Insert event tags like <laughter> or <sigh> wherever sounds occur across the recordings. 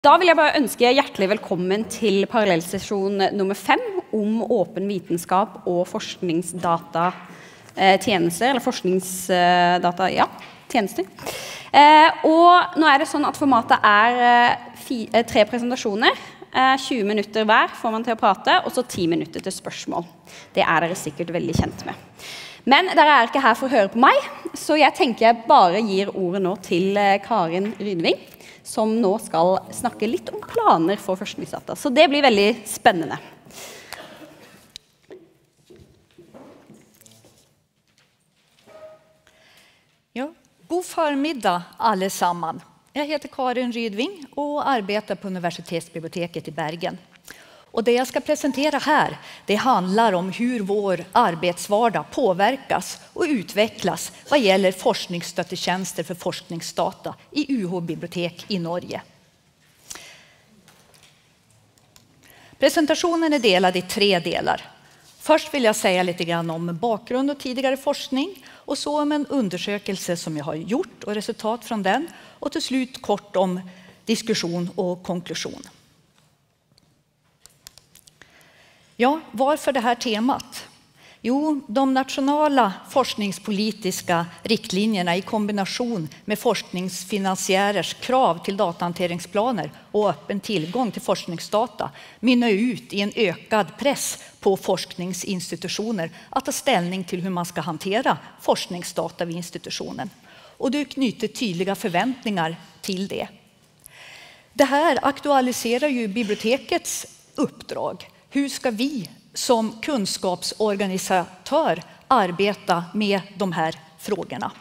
Da vil jeg bare ønske hjertelig velkommen til parallellsesjon nummer fem om åpen vitenskap og forskningsdatatjenester. Eller forskningsdata, ja, tjenester. Eh, og nå er det sånn at formatet er eh, eh, tre presentasjoner. 20 minutter hver får man til å prate, og så 10 minutter til spørsmål. Det er dere sikkert veldig kjent med. Men dere er ikke her for å høre på meg, så jeg tenker jeg bare gir ordet nå til Karin Rydving som nå skal snakke litt om planer for forskningsdata. Så det blir veldig spennende. Ja, god formiddag, alle sammen. Jeg heter Karin Rydving og arbeider på Universitetsbiblioteket i Bergen. Och det jag ska presentera här det handlar om hur vår arbetsvardag påverkas och utvecklas vad gäller forskningsstöttetjänster för forskningsdata i UH-bibliotek i Norge. Presentationen är delad i tre delar. Først vil jeg si litt om bakgrunn og tidligere forskning og så om en undersøkelse som jeg har gjort og resultat fra den og til slut kort om diskusjon og konklusion. Ja, varför det här temat? Jo, de nationella forskningspolitiska riktlinjerna i kombination med forskningsfinansiärers krav till datahanteringsplaner och öppen tillgång till forskningsdata mynnar ut i en ökad press på forskningsinstitutioner att ta ställning till hur man ska hantera forskningsdata vid institutionen. Och det knyter tydliga förväntningar till det. Det här aktualiserar ju bibliotekets uppdrag hur ska vi som kunskapsorganisatör arbeta med de här frågorna?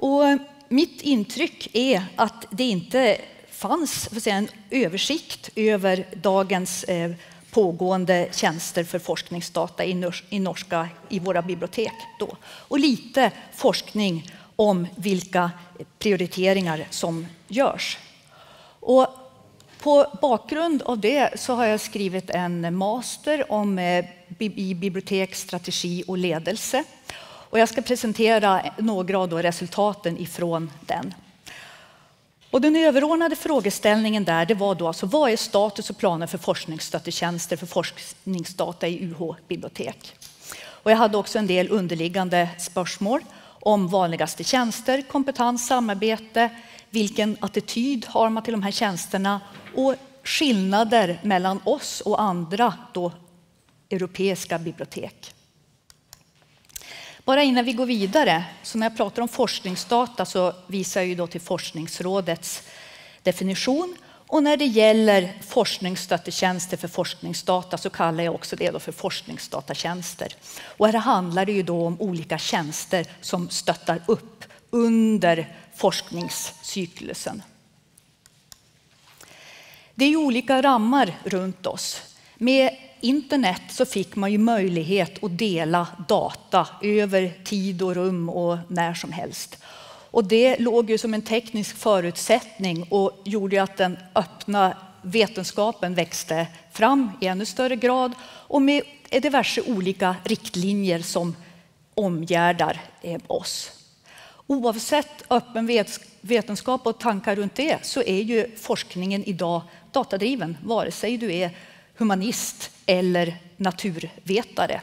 Och mitt intryck är att det inte fanns säga, en översikt över dagens eh, pågående tjänster för forskningsdata i, norska i våra bibliotek. Då. Och lite forskning om vilka prioriteringar som görs. Och på bakgrund av det så har jag skrivit en master om eh, strategi og ledelse. Och jag ska presentera några av resultaten ifrån den. Och den överordnade frågeställningen där det var då alltså, vad status och planer för forskningsstödtjänster för forskningsdata i UH-bibliotek? Och jag hade också en del underliggande spörsmål om vanligaste tjänster, kompetens, samarbete, vilken attityd har man till de här tjänsterna och skillnader mellan oss och andra då, europeiska bibliotek. Bara innan vi går vidare, så när jag pratar om forskningsdata så visar jag ju då Forskningsrådets definition. Och när det gäller forskningsstöttetjänster för forskningsdata så kallar jag också det for för forskningsdatatjänster. Och här handlar det ju då om olika tjänster som stöttar upp under forskningscyklusen. Det är olika ramar runt oss. Med internet så fick man ju möjlighet att dela data över tid och rum och när som helst. Och det låg ju som en teknisk förutsättning och gjorde att den öppna vetenskapen växte fram i ännu större grad och med diverse olika riktlinjer som omgärdar eh, oss. Oavsett öppen vetenskap och tankar runt det så är ju forskningen idag datadriven, vare sig du är humanist eller naturvetare.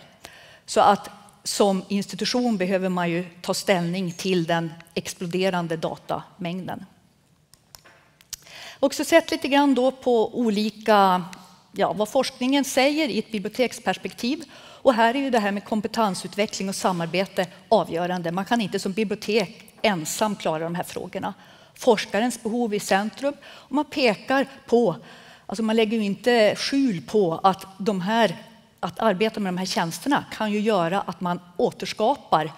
Så att som institution behöver man ju ta ställning till den exploderande datamängden. Också sett lite grann på olika, ja, vad forskningen säger i ett biblioteksperspektiv. Och här är ju det här med kompetensutveckling och samarbete avgörande. Man kan inte som bibliotek ensam klara de här frågorna forskarens behov i centrum. Och man pekar på, alltså man lägger ju inte skjul på att de här, att arbeta med de här tjänsterna kan ju göra att man återskapar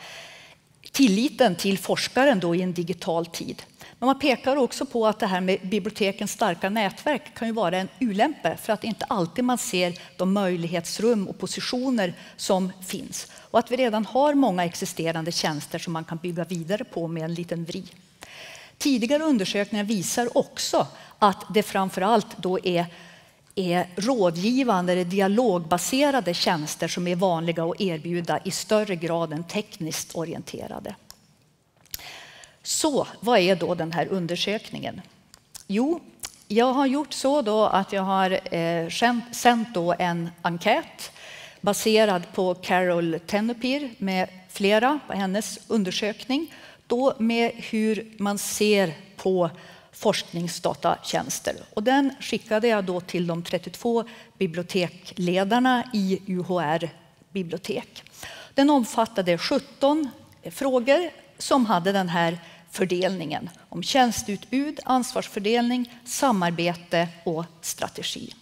tilliten till forskaren då i en digital tid. Men man pekar också på att det här med bibliotekens starka nätverk kan ju vara en ulempe för att inte alltid man ser de möjlighetsrum och positioner som finns. Och att vi redan har många existerande tjänster som man kan bygga vidare på med en liten vri. Tidigare undersökningar visar också att det framförallt då är, är rådgivande eller dialogbaserade tjänster som är vanliga att erbjuda i större grad än tekniskt orienterade. Så vad är då den här undersökningen? Jo, jag har gjort så då att jag har eh, sänt då en enkät baserad på Carol Tennepier med flera på hennes undersökning. Då med hur man ser på forskningsdatatjänster. Och den skickade jag då till de 32 bibliotekledarna i UHR bibliotek. Den omfattade 17 frågor som hade den här fördelningen om tjänsteutbud, ansvarsfördelning, samarbete och strategi.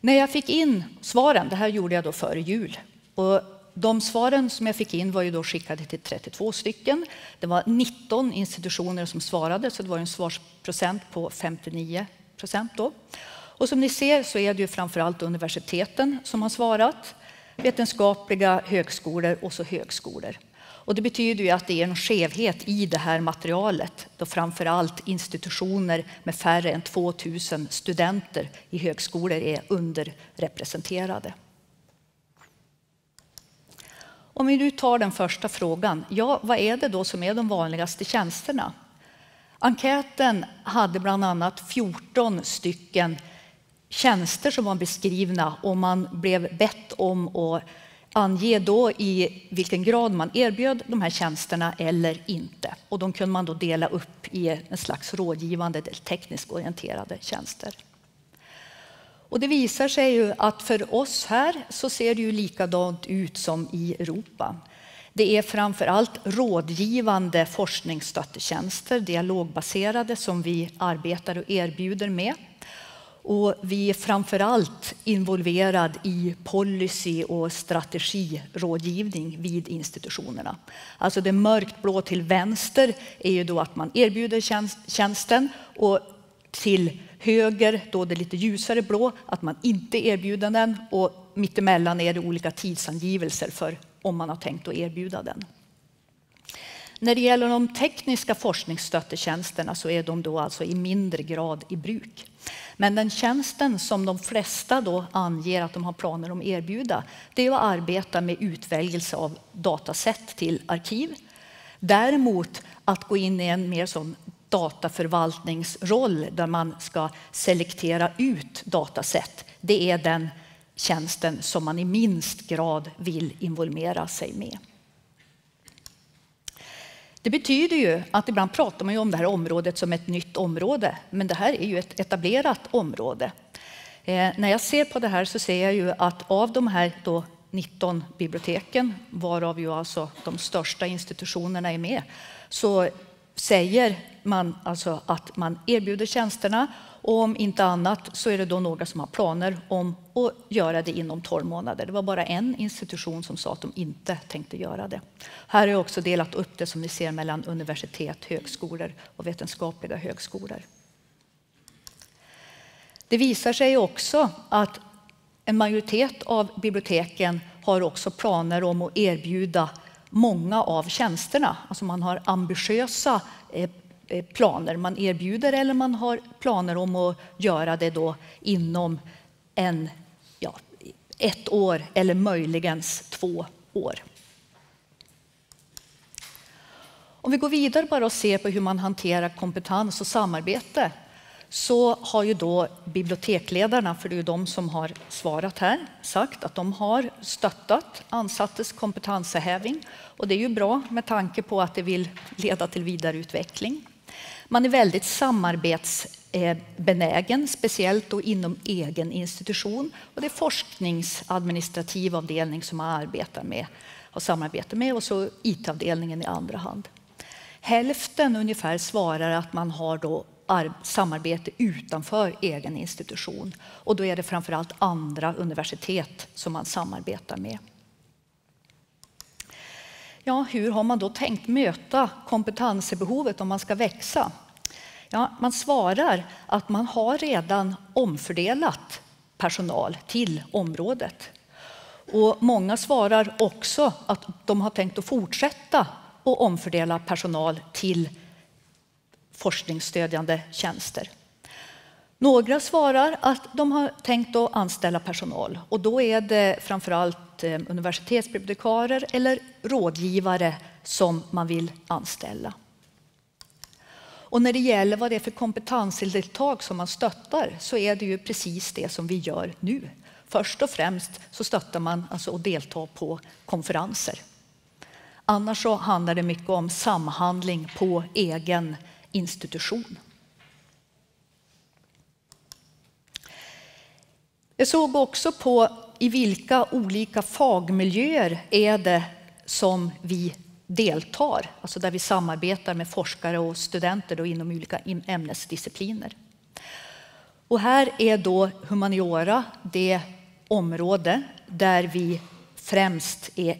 När jag fick in svaren, det här gjorde jag då före jul, och de svaren som jag fick in var ju då skickade till 32 stycken. Det var 19 institutioner som svarade, så det var en svarsprocent på 59 procent. Och som ni ser så är det ju framförallt universiteten som har svarat, vetenskapliga högskolor och så högskolor. Och det betyder ju att det är en skevhet i det här materialet då framfor alt institutioner med färre än 2000 studenter i högskolor är underrepresenterade. Om vi nu tar den första frågan, ja, vad är det då som är de vanligaste tjänsterna? Enkäten bland annat 14 stycken tjänster som var beskrivna och man blev bett om att ange då i vilken grad man erbjöd de här tjänsterna eller inte. Och de kunde man då dela upp i en slags rådgivande eller tekniskt orienterade tjänster. Och det visar sig ju att för oss här så ser det ju likadant ut som i Europa. Det är framför allt rådgivande forskningsstöttetjänster, dialogbaserade, som vi arbetar och erbjuder med. Och vi är framför allt involverade i policy och strategirådgivning vid institutionerna. Alltså det mörkblå till vänster är ju då att man erbjuder tjänsten och till höger, då det lite ljusare blå, att man inte erbjuder den och mittemellan är det olika tidsangivelser för om man har tänkt att erbjuda den. När det gäller de tekniska forskningsstöttetjänsterna så är de då alltså i mindre grad i bruk. Men den tjänsten som de flesta då anger att de har planer om att erbjuda, det är att arbeta med utväljelse av datasätt till arkiv. Däremot att gå in i en mer sån dataförvaltningsroll där man ska selektera ut datasätt. Det är den tjänsten som man i minst grad vill involvera sig med. Det betyder ju att ibland pratar man om det här området som ett nytt område, men det här är ju ett etablerat område. Eh, när jag ser på det här så ser jag ju att av de här då 19 biblioteken, varav ju alltså de största institutionerna är med, så säger man alltså att man erbjuder tjänsterna och om inte annat så är det då några som har planer om att göra det inom 12 månader. Det var bara en institution som sa att de inte tänkte göra det. Här är också delat upp det som ni ser mellan universitet, högskolor och vetenskapliga högskolor. Det visar sig också att en majoritet av biblioteken har också planer om att erbjuda många av tjänsterna. Alltså man har ambitiösa eh, planer man erbjuder eller man har planer om att göra det då inom en, ja, ett år eller möjligen två år. Om vi går videre bare og ser på hvordan man håndterer kompetens og samarbete så har jo da biblioteklederne, for det er jo de som har svarat her, sagt at de har støttet ansattes kompetanseheving. Og det er jo bra med tanke på at det vil lede til vidareutveckling. Man är väldigt samarbetsbenägen, speciellt då inom egen institution. Och det är forskningsadministrativ avdelning som man arbetar med och samarbetar med och så IT-avdelningen i andra hand. Hälften ungefär svarar att man har då samarbete utanför egen institution. Och då är det framförallt andra universitet som man samarbetar med. Ja, hur har man då tänkt möta kompetensbehovet om man ska växa? Ja, man svarar att man har redan omfördelat personal till området. Och många svarar också att de har tänkt att fortsätta att omfördela personal till forskningsstödjande tjänster. Några svarar att de har tänkt att anställa personal och då är det framförallt eh, universitetsbibliotekarer eller rådgivare som man vill anställa. Och när det gäller vad det är för kompetensdeltag som man stöttar så är det ju precis det som vi gör nu. Först och främst så stöttar man alltså att delta på konferenser. Annars så handlar det mycket om samhandling på egen institution. Jag såg också på i vilka olika fagmiljöer är det som vi deltar, alltså där vi samarbetar med forskare och studenter då inom olika ämnesdiscipliner. Och här är humaniora det område där vi främst är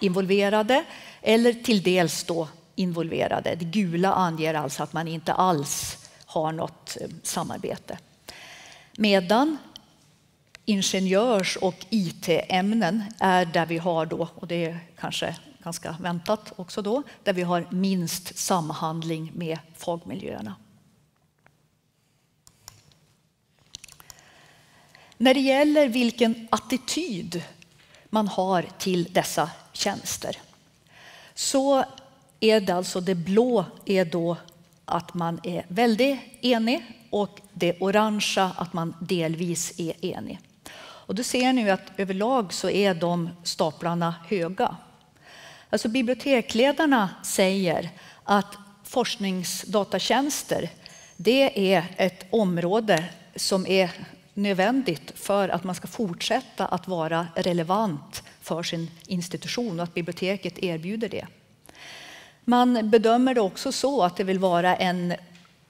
involverade eller till dels då involverade. Det gula anger alltså att man inte alls har något eh, samarbete. Medan ingenjörs och IT-ämnen är där vi har då, och det är kanske ganska väntat också då, där vi har minst samhandling med fagmiljöerna. När det gäller vilken attityd man har till dessa tjänster så är det alltså det blå är då att man är väldigt enig och det orangea att man delvis är enig. Och du ser ni att överlag så är de staplarna höga. Alltså bibliotekledarna säger att forskningsdatatjänster det är ett område som är nödvändigt för att man ska fortsätta att vara relevant för sin institution och att biblioteket erbjuder det. Man bedömer det också så att det vill vara en,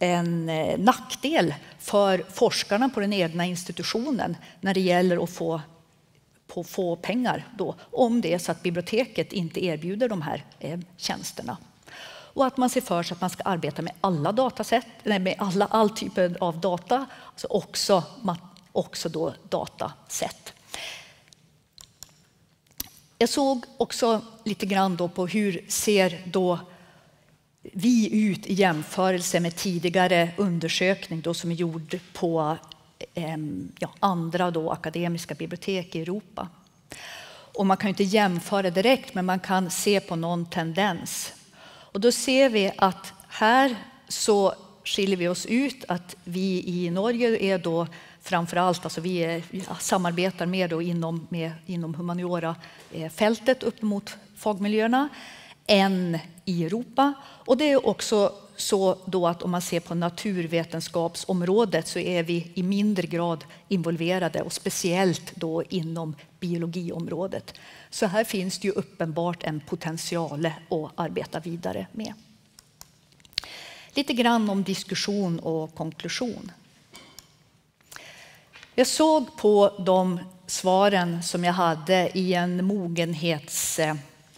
en eh, nackdel för forskarna på den egna institutionen när det gäller att få, på, få pengar då, om det är så att biblioteket inte erbjuder de här eh, tjänsterna. Och att man ser för sig att man ska arbeta med alla datasätt, med alla, all typ av data, alltså också, också då datasätt. Jag såg också lite grann då på hur ser då vi ut i jämförelse med tidigare undersökning då som är gjord på ja, andra då akademiska bibliotek i Europa. Och man kan inte jämföra direkt, men man kan se på någon tendens. Och då ser vi att här så skiljer vi oss ut, att vi i Norge är då framför allt, alltså vi, är, samarbetar mer då inom, med, inom humaniora-fältet upp mot fagmiljöerna än i Europa. Och det är också så då att om man ser på naturvetenskapsområdet så är vi i mindre grad involverade och speciellt då inom biologiområdet. Så här finns det ju uppenbart en potential att arbeta vidare med. Lite grann om diskussion och konklusion. Jag såg på de svaren som jag hade i en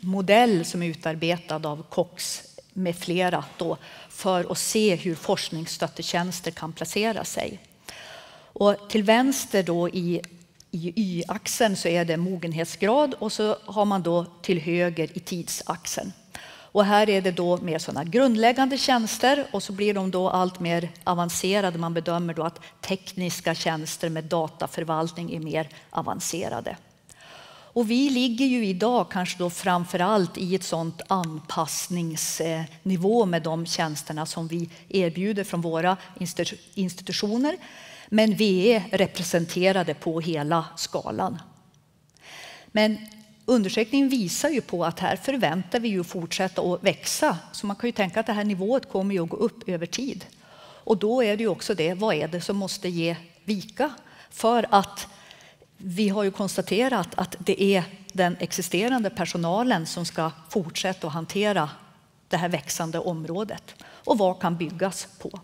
mogenhetsmodell som är utarbetad av Cox med flera då, för att se hur forskningsstöttetjänster kan placera sig. Och till vänster då i, i y-axeln så är det mogenhetsgrad och så har man då till höger i tidsaxeln. Och här är det då mer sådana grundläggande tjänster så blir de då allt mer avancerade. Man bedömer då att tekniska tjänster med dataförvaltning är mer avancerade. Och vi ligger ju idag kanske då framför allt i ett sånt anpassningsnivå med de tjänsterna som vi erbjuder från våra institutioner. Men vi är representerade på hela skalan. Men undersökningen visar ju på att här förväntar vi ju fortsätta att växa. Så man kan ju tänka att det här nivået kommer att gå upp över tid. Och då är det ju också det, vad är det som måste ge vika? För att vi har ju konstaterat att det är den existerande personalen som ska fortsätta att hantera det här växande området. Och vad kan byggas på?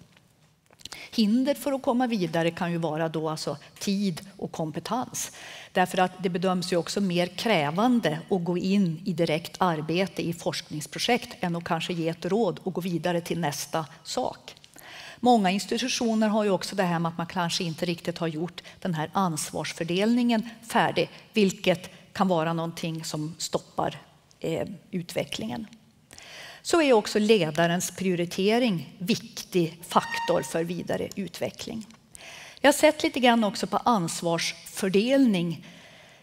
Hinder för att komma vidare kan ju vara då alltså tid och kompetens. Därför att det bedöms ju också mer krävande att gå in i direkt arbete i forskningsprojekt än att kanske ge ett råd och gå vidare till nästa sak. Många institutioner har ju också det här med att man kanske inte riktigt har gjort den här ansvarsfördelningen färdig, vilket kan vara någonting som stoppar eh, utvecklingen. Så är också ledarens prioritering viktig faktor för vidare utveckling. Jag har sett lite grann också på ansvarsfördelning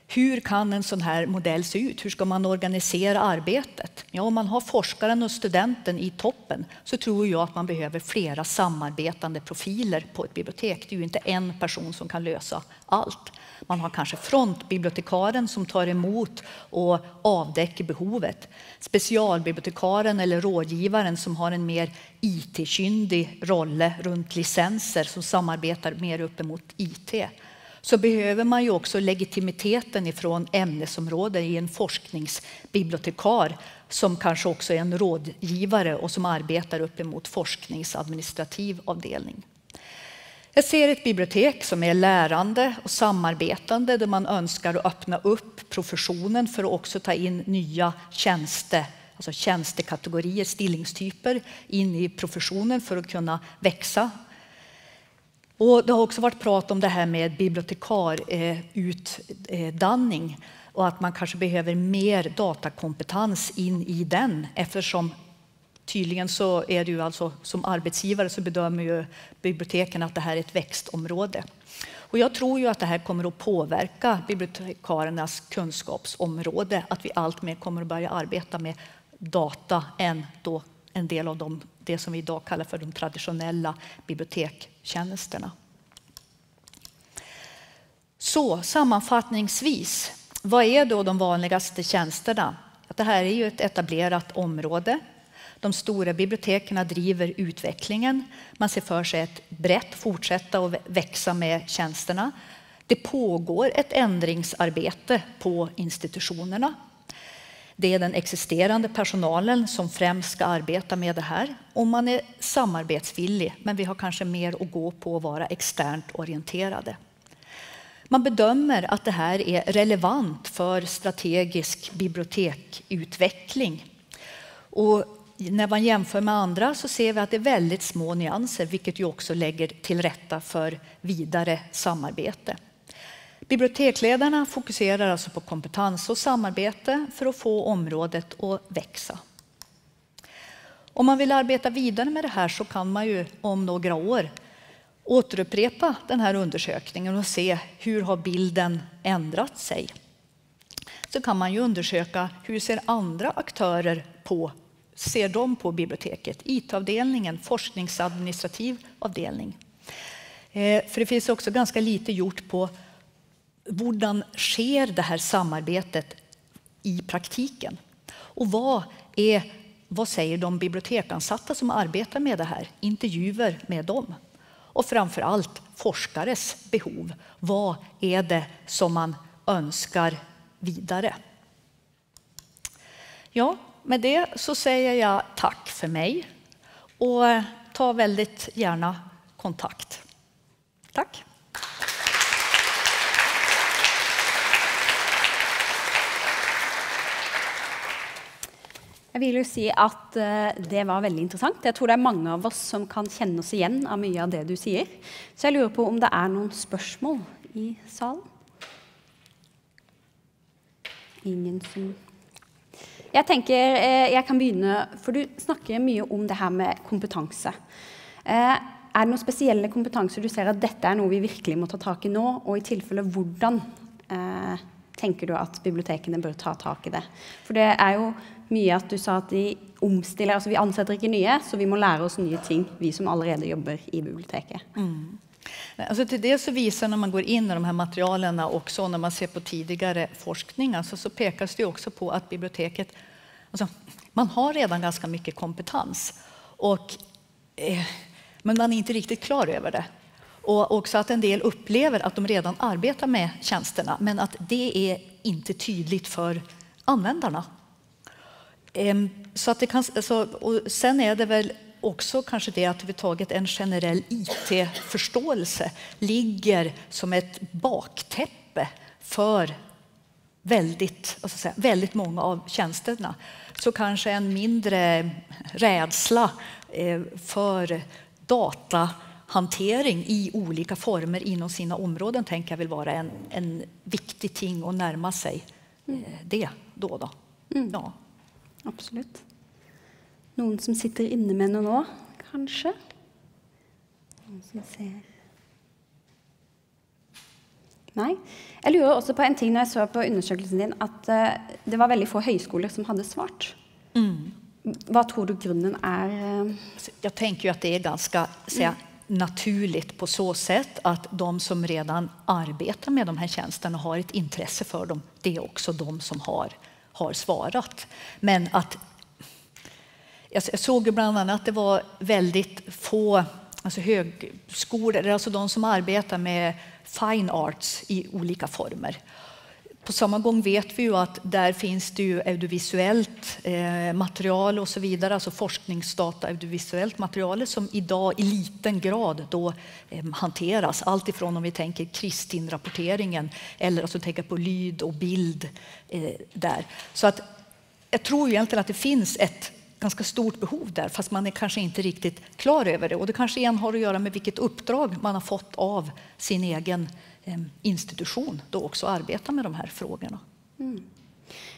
hur kan en sån här modell se ut? Hur ska man organisera arbetet? Ja, om man har forskaren och studenten i toppen så tror jag att man behöver flera samarbetande profiler på ett bibliotek. Det är ju inte en person som kan lösa allt. Man har kanske frontbibliotekaren som tar emot och avdäcker behovet. Specialbibliotekaren eller rådgivaren som har en mer IT-kyndig rolle runt licenser som samarbetar mer uppemot IT så behöver man ju också legitimiteten ifrån ämnesområden i en forskningsbibliotekar som kanske också är en rådgivare och som arbetar uppemot forskningsadministrativ avdelning. Jag ser ett bibliotek som är lärande och samarbetande där man önskar att öppna upp professionen för att också ta in nya tjänste, alltså tjänstekategorier, stillingstyper in i professionen för att kunna växa och det har också varit prat om det här med bibliotekarutdanning och att man kanske behöver mer datakompetens in i den eftersom tydligen så är det ju alltså som arbetsgivare så bedömer ju biblioteken att det här är ett växtområde. Och jag tror ju att det här kommer att påverka bibliotekariernas kunskapsområde, att vi allt mer kommer att börja arbeta med data än då en del av de, det som vi idag kallar för de traditionella bibliotekstjänsterna. Så sammanfattningsvis, vad är då de vanligaste tjänsterna? Det här är ju ett etablerat område. De stora biblioteken driver utvecklingen. Man ser för sig ett brett fortsätta och växa med tjänsterna. Det pågår ett ändringsarbete på institutionerna det är den existerande personalen som främst ska arbeta med det här. Och man är samarbetsvillig, men vi har kanske mer att gå på att vara externt orienterade. Man bedömer att det här är relevant för strategisk bibliotekutveckling. Och när man jämför med andra så ser vi att det är väldigt små nyanser, vilket ju också lägger till rätta för vidare samarbete. Biblioteksledarna fokuserar alltså på kompetens och samarbete för att få området att växa. Om man vill arbeta vidare med det här så kan man ju om några år återupprepa den här undersökningen och se hur har bilden sig. Så kan man ju undersöka hur ser andra på ser de på biblioteket? IT-avdelningen, forskningsadministrativ avdelning. Eh, för det finns också ganska lite gjort på hur sker det här samarbetet i praktiken? Och vad, är, vad säger de bibliotekansatta som arbetar med det här? Intervjuer med dem. Och framför allt forskares behov. Vad är det som man önskar vidare? Ja, med det så säger jag tack för mig och ta väldigt gärna kontakt. Tack! Jeg vil jo si at uh, det var veldig interessant. Jeg tror det er mange av oss som kan kjenne oss igjen av mye av det du sier. Så jeg lurer på om det er noen spørsmål i salen? Ingen som Jeg tenker uh, jeg kan begynne, for du snakker mye om det her med kompetanse. Uh, er det noen spesielle kompetanser du ser at dette er noe vi virkelig må ta tak i nå? Og i tilfelle hvordan tenker du at bibliotekene bør ta tak i det? For det er jo mye at du sa at de omstiller altså Vi ansetter ikke nye, så vi må lære oss nye ting, vi som allerede jobber i biblioteket. Mm. Alltså till det så visar när man går in i de här materialen också när man ser på tidigare forskning alltså så pekas det också på att biblioteket alltså, man har redan ganska mycket kompetens och, eh, men man är inte riktigt klar över det. Och också att en del upplever att de redan arbetar med tjänsterna men att det är inte tydligt för användarna. Ehm, så att det kan, alltså, och sen är det väl också kanske det att vi tagit en generell IT-förståelse ligger som ett baktäppe för väldigt, alltså säga, väldigt många av tjänsterna. Så kanske en mindre rädsla for för datahantering i olika former inom sina områden tänker jag vill vara en, en viktig ting att närma sig mm. det då. då. Mm. Ja. Absolutt. Noen som sitter inne med noe nå, kanskje? Noen som ser Nei. Jeg lurer også på en ting når jeg så på undersøkelsen din, at uh, det var veldig få høyskoler som hadde svart. Mm. Hva tror du grunnen er? Uh... Jeg tenker jo at det er ganske mm. naturlig på så sett at de som redan arbeider med de her tjenestene, har et interesse for dem. Det er også de som har, har svarat. Men at jeg såg bland annat att det var väldigt få alltså högskolor, alltså de som arbetar med fine arts i olika former. På samme gang vet vi jo at der finns det ju audiovisuellt eh, material och så vidare, alltså forskningsdata, audiovisuellt material som idag i liten grad då eh, hanteras. Allt om vi tenker Kristin-rapporteringen eller alltså tänka på lyd og bild eh, där. Så att jag tror egentligen att det finns ett ganske stort behov der, fast man er kanskje ikke riktig klar over det. Og det kanskje igjen har å gjøre med hvilket oppdrag man har fått av sin egen institusjon, da også arbeider med de her spørsmålene. Mm.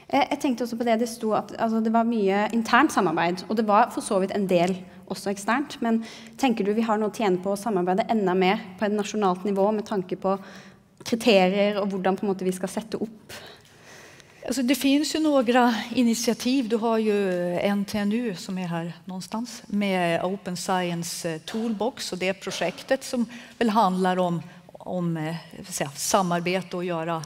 Jeg tenkte også på Det det sto at altså, det var mye internt samarbeid, og det var for så vidt en del også eksternt. Men tenker du vi har noe å tjene på å samarbeide enda mer på et nasjonalt nivå med tanke på kriterier og hvordan på en måte vi skal sette opp Alltså det finns ju några initiativ. Du har ju NTNU som är här någonstans med Open Science eh, Toolbox och det projektet som väl handlar om, om eh, säga, samarbete och göra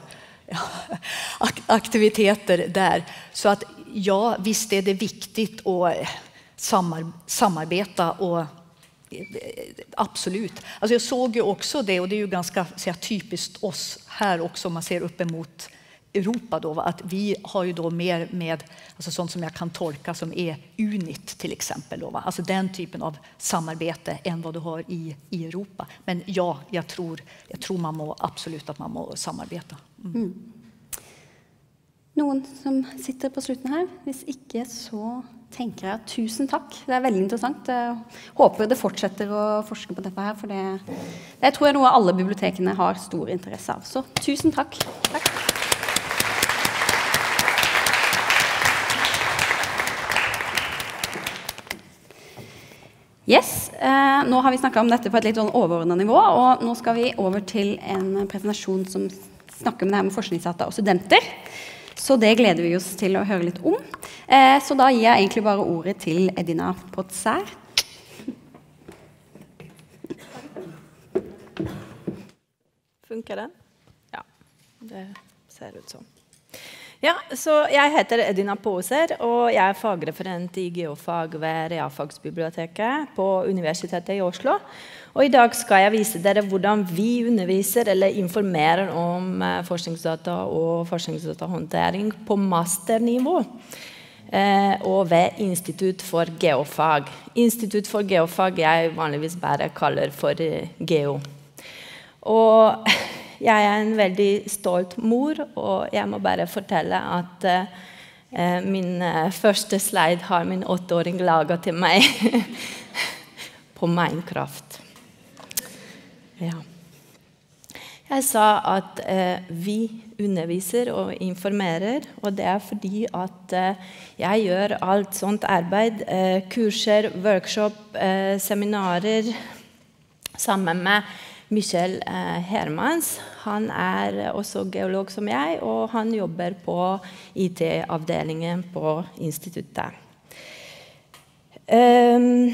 <laughs> aktiviteter där. Så att ja, visst är det viktigt att eh, samarbeta och Absolut. Alltså jag såg ju också det, och det är ju ganska säga, typiskt oss här också om man ser upp emot Europa då, att vi har ju då mer med alltså sånt som jag kan tolka som är UNIT till exempel. Då, Alltså den typen av samarbete än vad du har i, i Europa. Men ja, jag tror, jag tror man må, absolut at man må samarbeide. Mm. Mm. Noen som sitter på slutten her? Hvis ikke, så tenker jeg tusen takk. Det er veldig interessant. Jeg håper det fortsetter å forske på dette her, for det, det tror jeg noe alle bibliotekene har stor interesse av. Så tusen takk. takk. Yes, eh, Nå har vi snakka om dette på et litt sånn overordna nivå, og nå skal vi over til en presentasjon som snakker om det her med forskningsdata og studenter. Så det gleder vi oss til å høre litt om. Eh, så da gir jeg egentlig bare ordet til Edina Potsær. Funker den? Ja, det ser ut som. Ja, så Jeg heter Edina Poser, og jeg er fagreferent i geofag ved Realfagsbiblioteket på Universitetet i Oslo. Og I dag skal jeg vise dere hvordan vi underviser eller informerer om eh, forskningsdata og forskningsdatahåndtering på masternivå. Eh, og ved Institutt for geofag. Institutt for geofag jeg vanligvis bare kaller for eh, GEO. Og <laughs> jeg er en veldig stolt mor, og jeg må bare fortelle at uh, min uh, første slide har min åtteåring laga til meg <laughs> på Minecraft. Ja. Jeg sa at uh, vi underviser og informerer, og det er fordi at jeg gjør alt sånt arbeid, kurser, workshop, seminarer, sammen med Michel eh, Hermans. Han er også geolog som jeg, og han jobber på IT-avdelingen på instituttet. Um,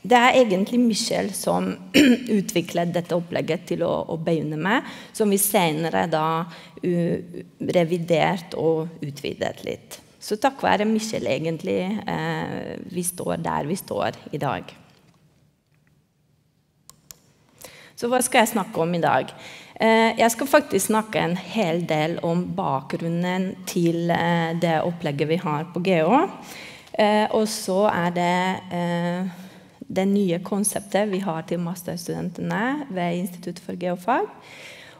det er egentlig Michel som <clears throat> utviklet dette opplegget til å, begynne med, som vi senere da uh, revidert og utvidet litt. Så takk være Michel egentlig uh, vi står der vi står i dag. Så hva skal jeg snakke om i dag? Eh, jeg skal faktisk snakke en hel del om bakgrunnen til eh, det opplegget vi har på GH. Eh, og så er det det nye konseptet vi har til masterstudentene ved Institutt for geofag.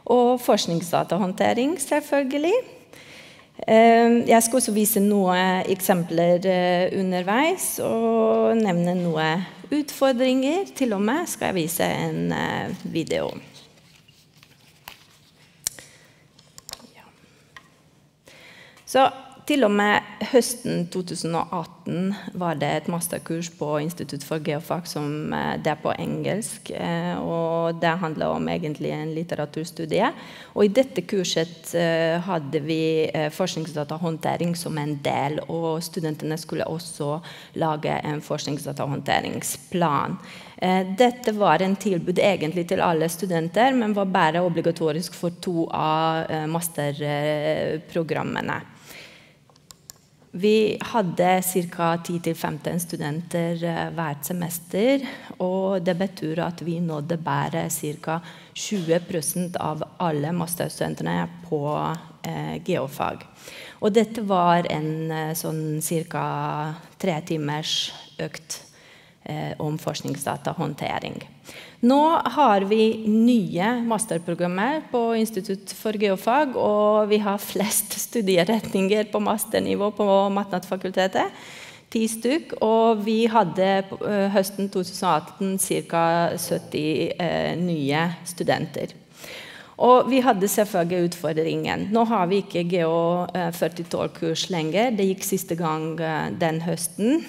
Og forskningsdatahåndtering, selvfølgelig. Jeg skal også vise noen eksempler underveis og nevne noen utfordringer. Til og med skal jeg vise en eh, video. Så til og med høsten 2018 var det et masterkurs på Institutt for geofag som eh, det er på engelsk. Eh, og det handler om egentlig en litteraturstudie. Og i dette kurset eh, hadde vi forskningsdatahåndtering som en del. Og studentene skulle også lage en forskningsdatahåndteringsplan. Dette var en tilbud egentlig til alle studenter, men var bare obligatorisk for to av masterprogrammene. Vi hadde ca. 10-15 studenter eh, hvert semester. Og det betyr at vi nådde bare ca. 20% av alle masterstudentene på eh, geofag. Og dette var en eh, sånn ca. tre timers økt om forskningsdatahåndtering. Nå har vi nye masterprogrammer på Institutt for geofag, og vi har flest <laughs> studieretninger på masternivå på Matnattfakultetet. Ti stykk. Og vi hadde uh, høsten 2018 ca. 70 eh, nye studenter. Og vi hadde selvfølgelig utfordringen. Nå har vi ikke GO 42-kurs eh, lenger. Det gikk siste gang den høsten.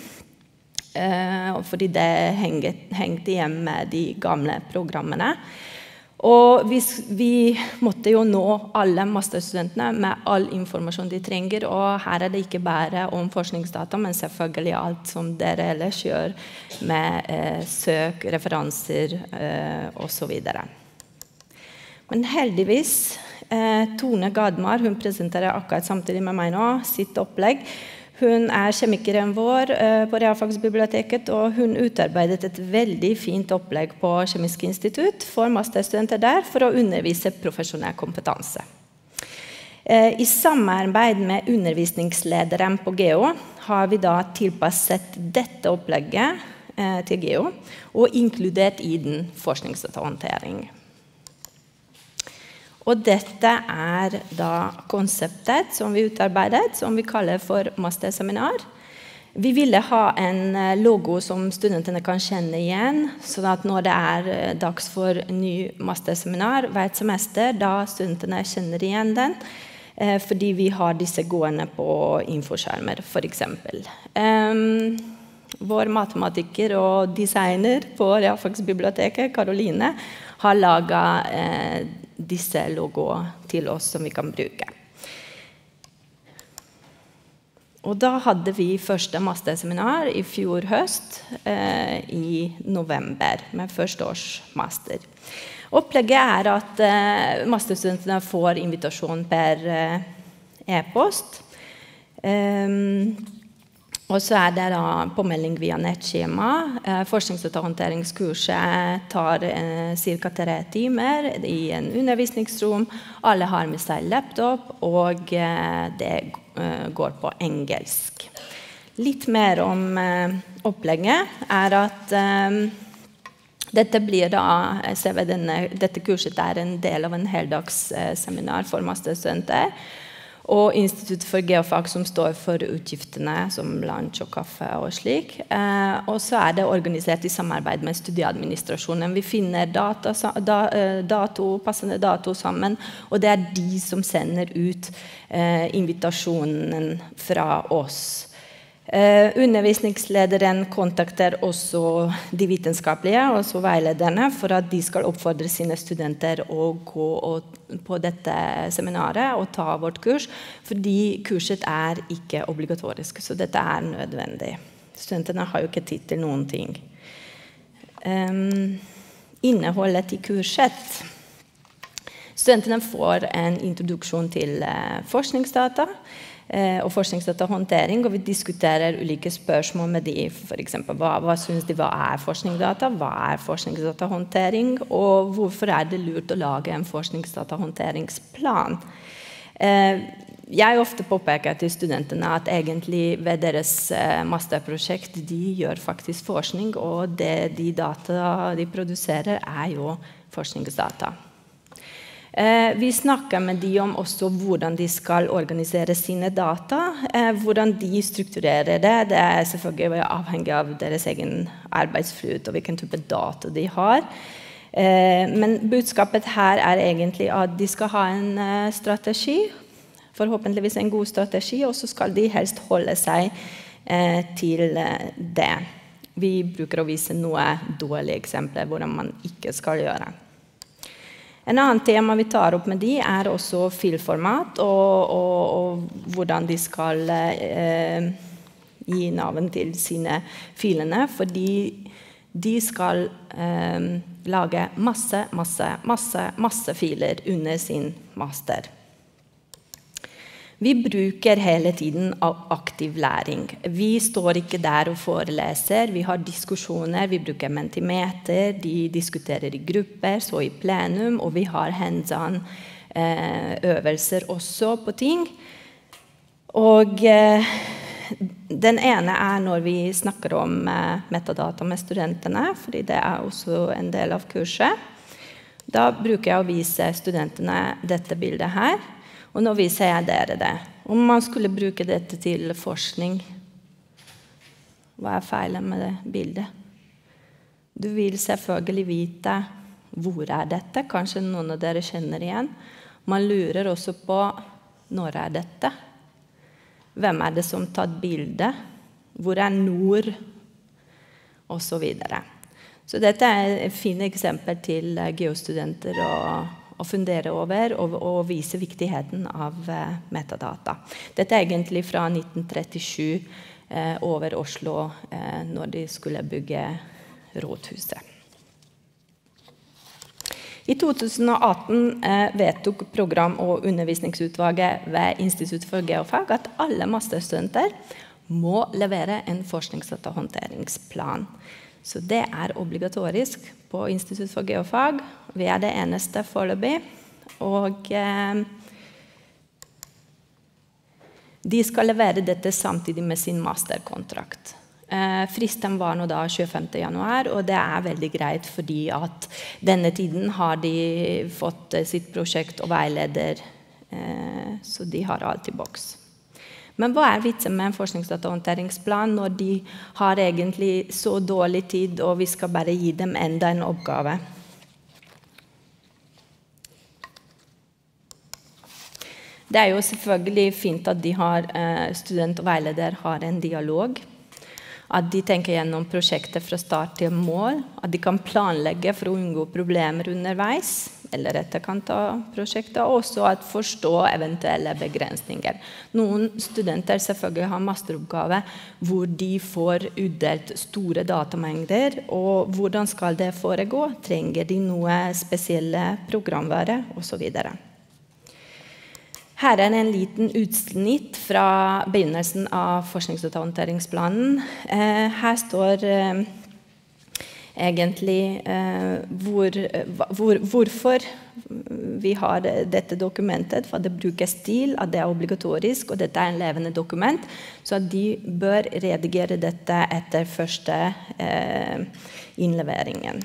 Eh, fordi det hengte igjen med de gamle programmene. Og vi, vi, måtte jo nå alle masterstudentene med all informasjon de trenger. Og her er det ikke bare om forskningsdata, men selvfølgelig alt som dere ellers gjør med eh, søk, referanser eh, osv. Men heldigvis eh, Tone Gadmar hun presenterer akkurat samtidig med meg nå sitt opplegg. Hun er kjemikeren vår uh, på Realfagsbiblioteket, og hun utarbeidet et veldig fint opplegg på Kjemisk institutt for masterstudenter der for å undervise profesjonell kompetanse. Uh, I samarbeid med undervisningslederen på GEO har vi da tilpasset dette opplegget uh, til GEO og inkludert i den forskningsdatahåndtering. Og dette er da konseptet som vi utarbeidet, som vi kaller for masterseminar. Vi ville ha en eh, logo som studentene kan kjenne igjen. sånn at når det er eh, dags for ny masterseminar hvert semester, da studentene kjenner igjen den. Eh, fordi vi har disse gående på infoskjermer, f.eks. Um, vår matematiker og designer på Realfagsbiblioteket, Karoline, har laga eh, disse logoene til oss som vi kan bruke. Og da hadde vi første masterseminar i fjor høst, eh, i november, med førsteårsmaster. Opplegget er at eh, masterstudentene får invitasjon per eh, e-post. Um, og så er det da påmelding via nettskjema. Eh, håndteringskurset tar eh, ca. tre timer i en undervisningsrom. Alle har med seg laptop, og eh, det eh, går på engelsk. Litt mer om eh, opplegget er at eh, dette, da, denne, dette kurset er en del av en heldagsseminar for masterstudenter og Institutt for geofag, som står for utgiftene, som lunsj og kaffe og slik. Eh, og så er det organisert i samarbeid med studieadministrasjonen. Vi finner data, da, eh, dato, passende dato sammen, og det er de som sender ut eh, invitasjonen fra oss. Eh, undervisningslederen kontakter også de vitenskapelige, også veilederne, for at de skal oppfordre sine studenter å gå på dette seminaret og ta vårt kurs. Fordi kurset er ikke obligatorisk, så dette er nødvendig. Studentene har jo ikke tid til noen ting. Um, innholdet i kurset Studentene får en introduksjon til uh, forskningsdata. Eh, og forskningsdatahåndtering. Og vi diskuterer ulike spørsmål med de. F.eks. Hva, hva syns de hva er forskningsdata? Hva er forskningsdatahåndtering? Og hvorfor er det lurt å lage en forskningsdatahåndteringsplan? Eh, jeg ofte påpeker til studentene at egentlig ved deres eh, masterprosjekt de gjør faktisk forskning, og det de data de produserer, er jo forskningsdata. Eh, vi snakker med de om hvordan de skal organisere sine data. Eh, hvordan de strukturerer det. Det er selvfølgelig avhengig av deres egen arbeidsflyt og hvilken type data de har. Eh, men budskapet her er egentlig at de skal ha en strategi forhåpentligvis en god strategi, og så skal de helst holde seg til det. Vi bruker å vise noen dårlige eksempler hvordan man ikke skal gjøre. En annen tema vi tar opp med de, er også filformat og, og, og hvordan de skal eh, gi navn til sine filene. Fordi de skal eh, lage masse, masse, masse, masse filer under sin master. Vi bruker hele tiden aktiv læring. Vi står ikke der og foreleser. Vi har diskusjoner, vi bruker mentimeter, de diskuterer i grupper, så i plenum, og vi har hands on eh, også på ting. Og eh, den ene er når vi snakker om eh, metadata med studentene, fordi det er også en del av kurset. Da bruker jeg å vise studentene dette bildet her. Og nå viser jeg dere det. Om man skulle bruke dette til forskning, hva er feilen med det bildet? Du vil selvfølgelig vite hvor er dette. Kanskje noen av dere kjenner igjen. Man lurer også på når er dette? Hvem er det som tatt bildet? Hvor er nord? Og så videre. Så dette er et fint eksempel til geostudenter og å fundere over og, og, vise viktigheten av eh, metadata. Dette er egentlig fra 1937 eh, over Oslo, eh, når de skulle bygge rådhuset. I 2018 eh, vedtok program- og undervisningsutvalget ved Institutt for geofag at alle masterstudenter må levere en forskningsdatahåndteringsplan. Så det er obligatorisk på Institutt for geofag. Vi er det eneste foreløpig. Og eh, de skal levere dette samtidig med sin masterkontrakt. Eh, fristen var nå da 25.1, og det er veldig greit fordi at denne tiden har de fått sitt prosjekt og veileder, eh, så de har alt i boks. Men hva er vitsen med en forskningsdatahåndteringsplan når de har egentlig så dårlig tid, og vi skal bare gi dem enda en oppgave? Det er jo selvfølgelig fint at de har, eh, student og veileder har en dialog. At de tenker gjennom prosjektet fra start til mål. At de kan planlegge for å unngå problemer underveis eller etterkant av prosjektet, og også at forstå eventuelle begrensninger. Noen studenter selvfølgelig har masteroppgave hvor de får utdelt store datamengder. og Hvordan skal det foregå? Trenger de noe spesielle programvare osv.? Her er en liten utsnitt fra begynnelsen av forsknings- og håndteringsplanen. her står eh, egentlig eh, hvor, hvor, hvorfor vi har dette dokumentet. For det brukes til, at det er obligatorisk, og dette er en levende dokument. Så de bør redigere dette etter første eh, innleveringen.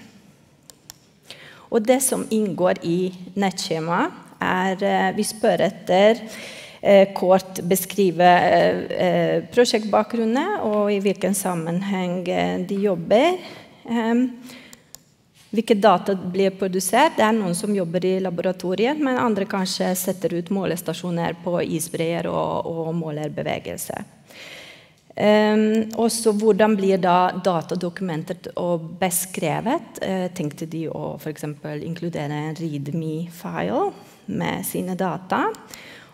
Og det som inngår i nettskjemaet, er eh, Vi spør etter kort beskrive prosjektbakgrunnen og i hvilken sammenheng de jobber. Ehm, hvilke data blir produsert? Det er noen som jobber i laboratoriet, men andre kanskje setter ut målestasjoner på isbreer og, og måler bevegelse. Um, også hvordan blir da datadokumenter og beskrevet? Uh, tenkte de å f.eks. inkludere en readme-file med sine data.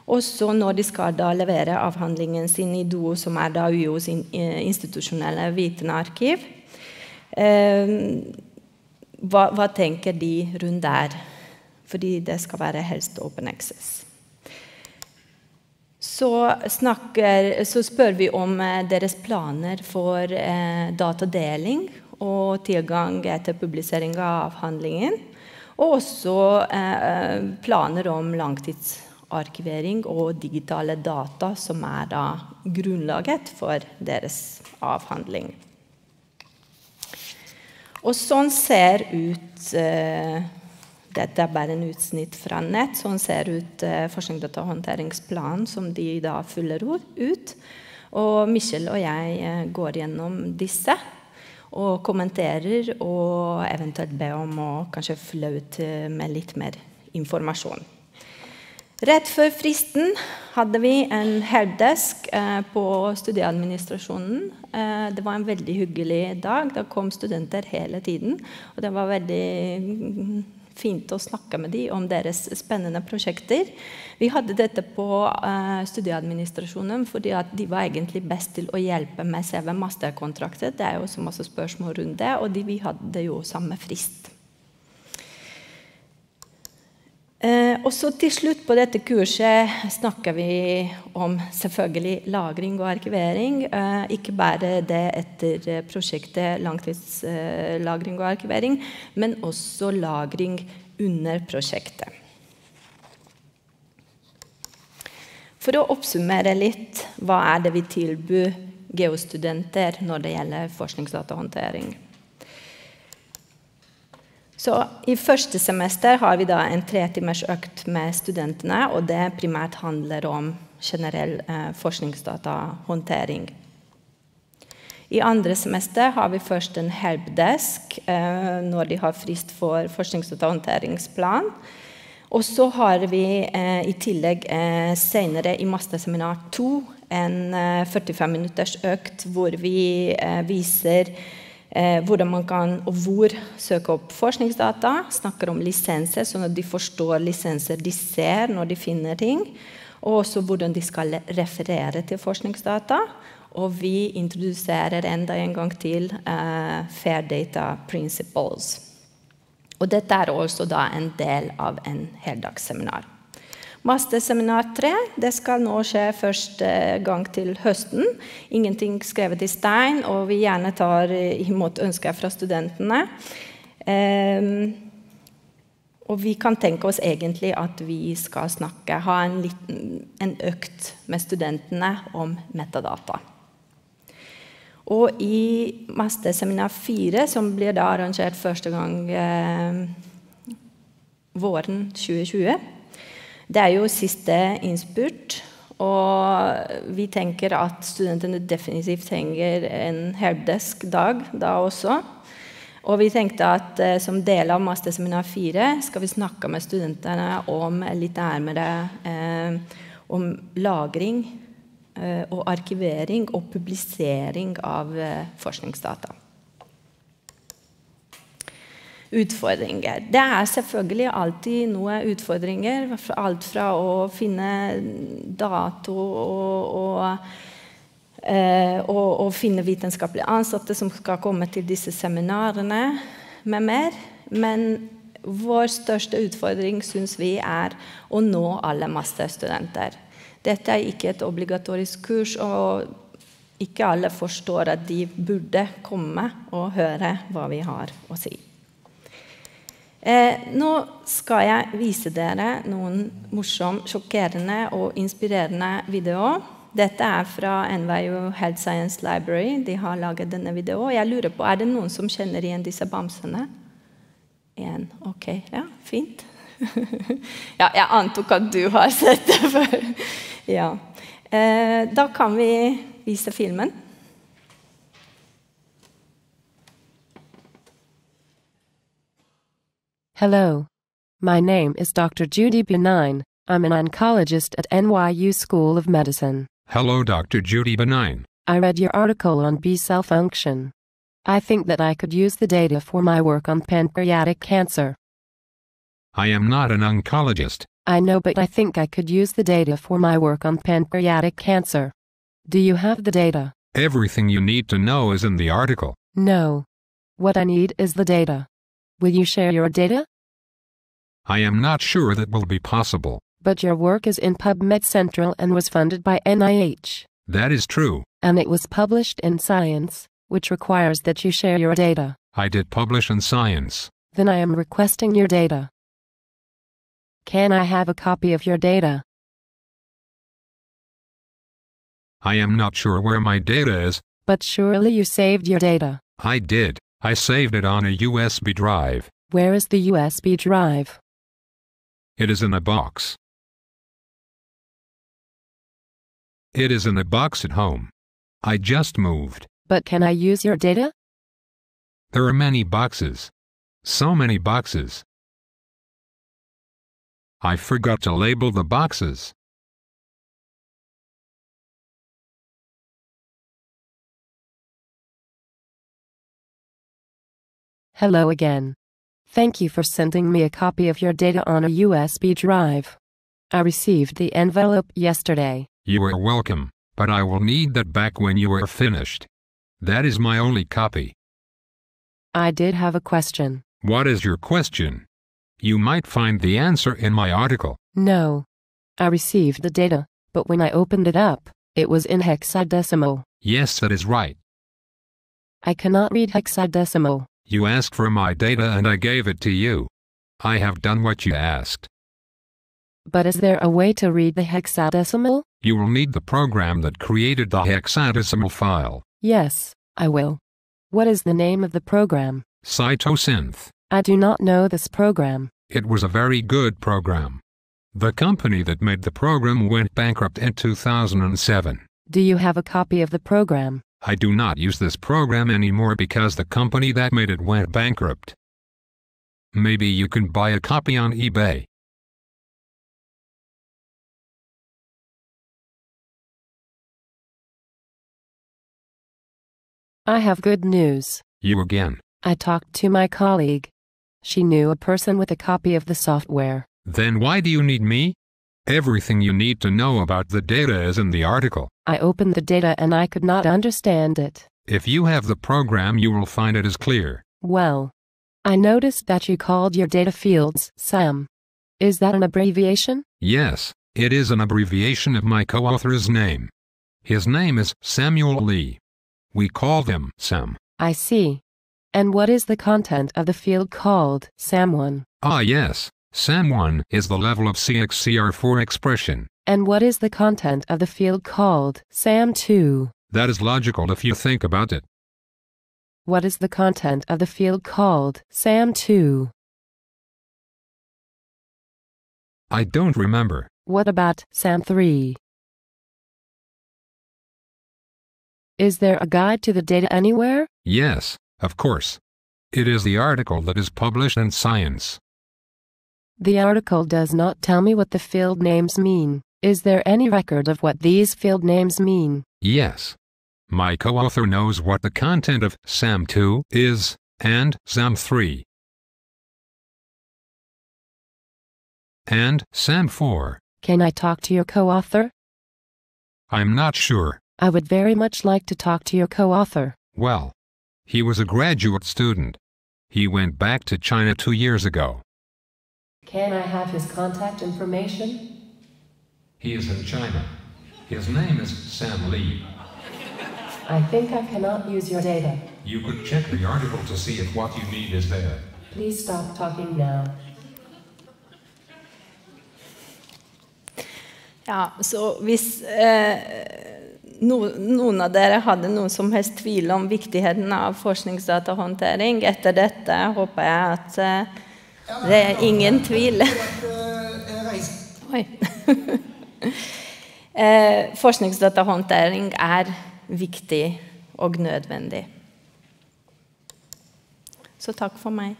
Også når de skal da levere avhandlingen sin i DOO, som er da UiOs eh, institusjonelle vitenarkiv. Ehm, hva, hva, tenker de rundt der? Fordi det skal være helst open access. Så, snakker, så spør vi om eh, deres planer for eh, datadeling og tilgang etter publisering av avhandlingen. Og også eh, planer om langtidsarkivering og digitale data, som er da grunnlaget for deres avhandling. Og sånn ser ut eh, Dette er bare en utsnitt fra nett. Sånn ser ut eh, forskningsdatahåndteringsplanen som de da fyller ut. Og Michel og jeg eh, går gjennom disse og kommenterer og eventuelt be om å kanskje fylle ut eh, med litt mer informasjon. Rett før fristen hadde vi en helpdesk eh, på studieadministrasjonen. Eh, det var en veldig hyggelig dag. Det kom studenter hele tiden. Og det var veldig fint å snakke med dem om deres spennende prosjekter. Vi hadde dette på eh, studieadministrasjonen fordi de var egentlig best til å hjelpe med selve masterkontrakter. Det er jo også masse spørsmål rundt det, og de, vi hadde jo samme frist. Eh, og så til slutt på dette kurset snakker vi om selvfølgelig lagring og arkivering. Eh, ikke bare det etter prosjektet langtidslagring og arkivering, men også lagring under prosjektet. For å oppsummere litt, hva er det vi tilbyr geostudenter når det gjelder forskningsdatahåndtering? Så I første semester har vi da en tretimersøkt med studentene, og det primært handler om generell eh, forskningsdatahåndtering. I andre semester har vi først en helpdesk eh, når de har frist for forskningsdatahåndteringsplan. Og så har vi eh, i tillegg eh, senere i masterseminar 2 en 45 eh, minutters økt hvor vi eh, viser hvordan man kan og hvor søke opp forskningsdata. Snakker om lisenser, sånn at de forstår lisenser de ser når de finner ting. Og også hvordan de skal referere til forskningsdata. Og vi introduserer enda en gang til eh, Fair Data Principles. Og dette er også en del av en heldagsseminar. Masterseminar 3 det skal nå skje første gang til høsten. Ingenting skrevet i stein, og vi gjerne tar imot ønsker fra studentene. Um, og vi kan tenke oss egentlig at vi skal snakke, ha en, liten, en økt med studentene om metadata. Og i masterseminar 4, som blir da arrangert første gang eh, våren 2020 det er jo siste innspurt. Og vi tenker at studentene definitivt trenger en helpdesk-dag da også. Og vi tenkte at eh, som del av masterseminar 4 skal vi snakke med studentene om litt nærmere eh, om lagring eh, og arkivering og publisering av eh, forskningsdata utfordringer. Det er selvfølgelig alltid noen utfordringer. Alt fra å finne dato og, og, eh, og, og finne vitenskapelige ansatte som skal komme til disse seminarene, med mer. Men vår største utfordring syns vi er å nå alle masterstudenter. Dette er ikke et obligatorisk kurs, og ikke alle forstår at de burde komme og høre hva vi har å si. Eh, nå skal jeg vise dere noen morsom, sjokkerende og inspirerende videoer. Dette er fra NVU Health Science Library. De har laget denne videoen. Jeg lurer på, Er det noen som kjenner igjen disse bamsene? En. Ok. Ja, fint. <laughs> ja, jeg antok at du har sett det før. <laughs> ja. eh, da kan vi vise filmen. Hello. My name is Dr. Judy Benign. I'm an oncologist at NYU School of Medicine. Hello, Dr. Judy Benign. I read your article on B cell function. I think that I could use the data for my work on pancreatic cancer. I am not an oncologist. I know, but I think I could use the data for my work on pancreatic cancer. Do you have the data? Everything you need to know is in the article. No. What I need is the data. Will you share your data? I am not sure that will be possible. But your work is in PubMed Central and was funded by NIH. That is true. And it was published in Science, which requires that you share your data. I did publish in Science. Then I am requesting your data. Can I have a copy of your data? I am not sure where my data is. But surely you saved your data. I did. I saved it on a USB drive. Where is the USB drive? It is in a box. It is in a box at home. I just moved. But can I use your data? There are many boxes. So many boxes. I forgot to label the boxes. Hello again. Thank you for sending me a copy of your data on a USB drive. I received the envelope yesterday. You are welcome, but I will need that back when you are finished. That is my only copy. I did have a question. What is your question? You might find the answer in my article. No. I received the data, but when I opened it up, it was in hexadecimal. Yes, that is right. I cannot read hexadecimal. You asked for my data and I gave it to you. I have done what you asked. But is there a way to read the hexadecimal? You will need the program that created the hexadecimal file. Yes, I will. What is the name of the program? Cytosynth. I do not know this program. It was a very good program. The company that made the program went bankrupt in 2007. Do you have a copy of the program? I do not use this program anymore because the company that made it went bankrupt. Maybe you can buy a copy on eBay. I have good news. You again. I talked to my colleague. She knew a person with a copy of the software. Then why do you need me? Everything you need to know about the data is in the article. I opened the data and I could not understand it. If you have the program, you will find it is clear. Well, I noticed that you called your data fields SAM. Is that an abbreviation? Yes, it is an abbreviation of my co author's name. His name is Samuel Lee. We call him Sam. I see. And what is the content of the field called SAM1? Ah, yes, SAM1 is the level of CXCR4 expression. And what is the content of the field called SAM2? That is logical if you think about it. What is the content of the field called SAM2? I don't remember. What about SAM3? Is there a guide to the data anywhere? Yes, of course. It is the article that is published in Science. The article does not tell me what the field names mean. Is there any record of what these field names mean? Yes. My co author knows what the content of SAM2 is, and SAM3. And SAM4. Can I talk to your co author? I'm not sure. I would very much like to talk to your co author. Well, he was a graduate student. He went back to China two years ago. Can I have his contact information? He is in China. His name is Sam Lee. I think I cannot use your data. You could check the article to see if what you need is there. Please stop talking now. Ja, så hvis eh, no, noen av dere hadde noen som helst tvil om viktigheten av forskningsdatahåndtering etter dette, håper jeg at eh, det er ingen tvil. Oi. <laughs> eh, forskningsdatahåndtering er viktig og nødvendig. Så takk for meg.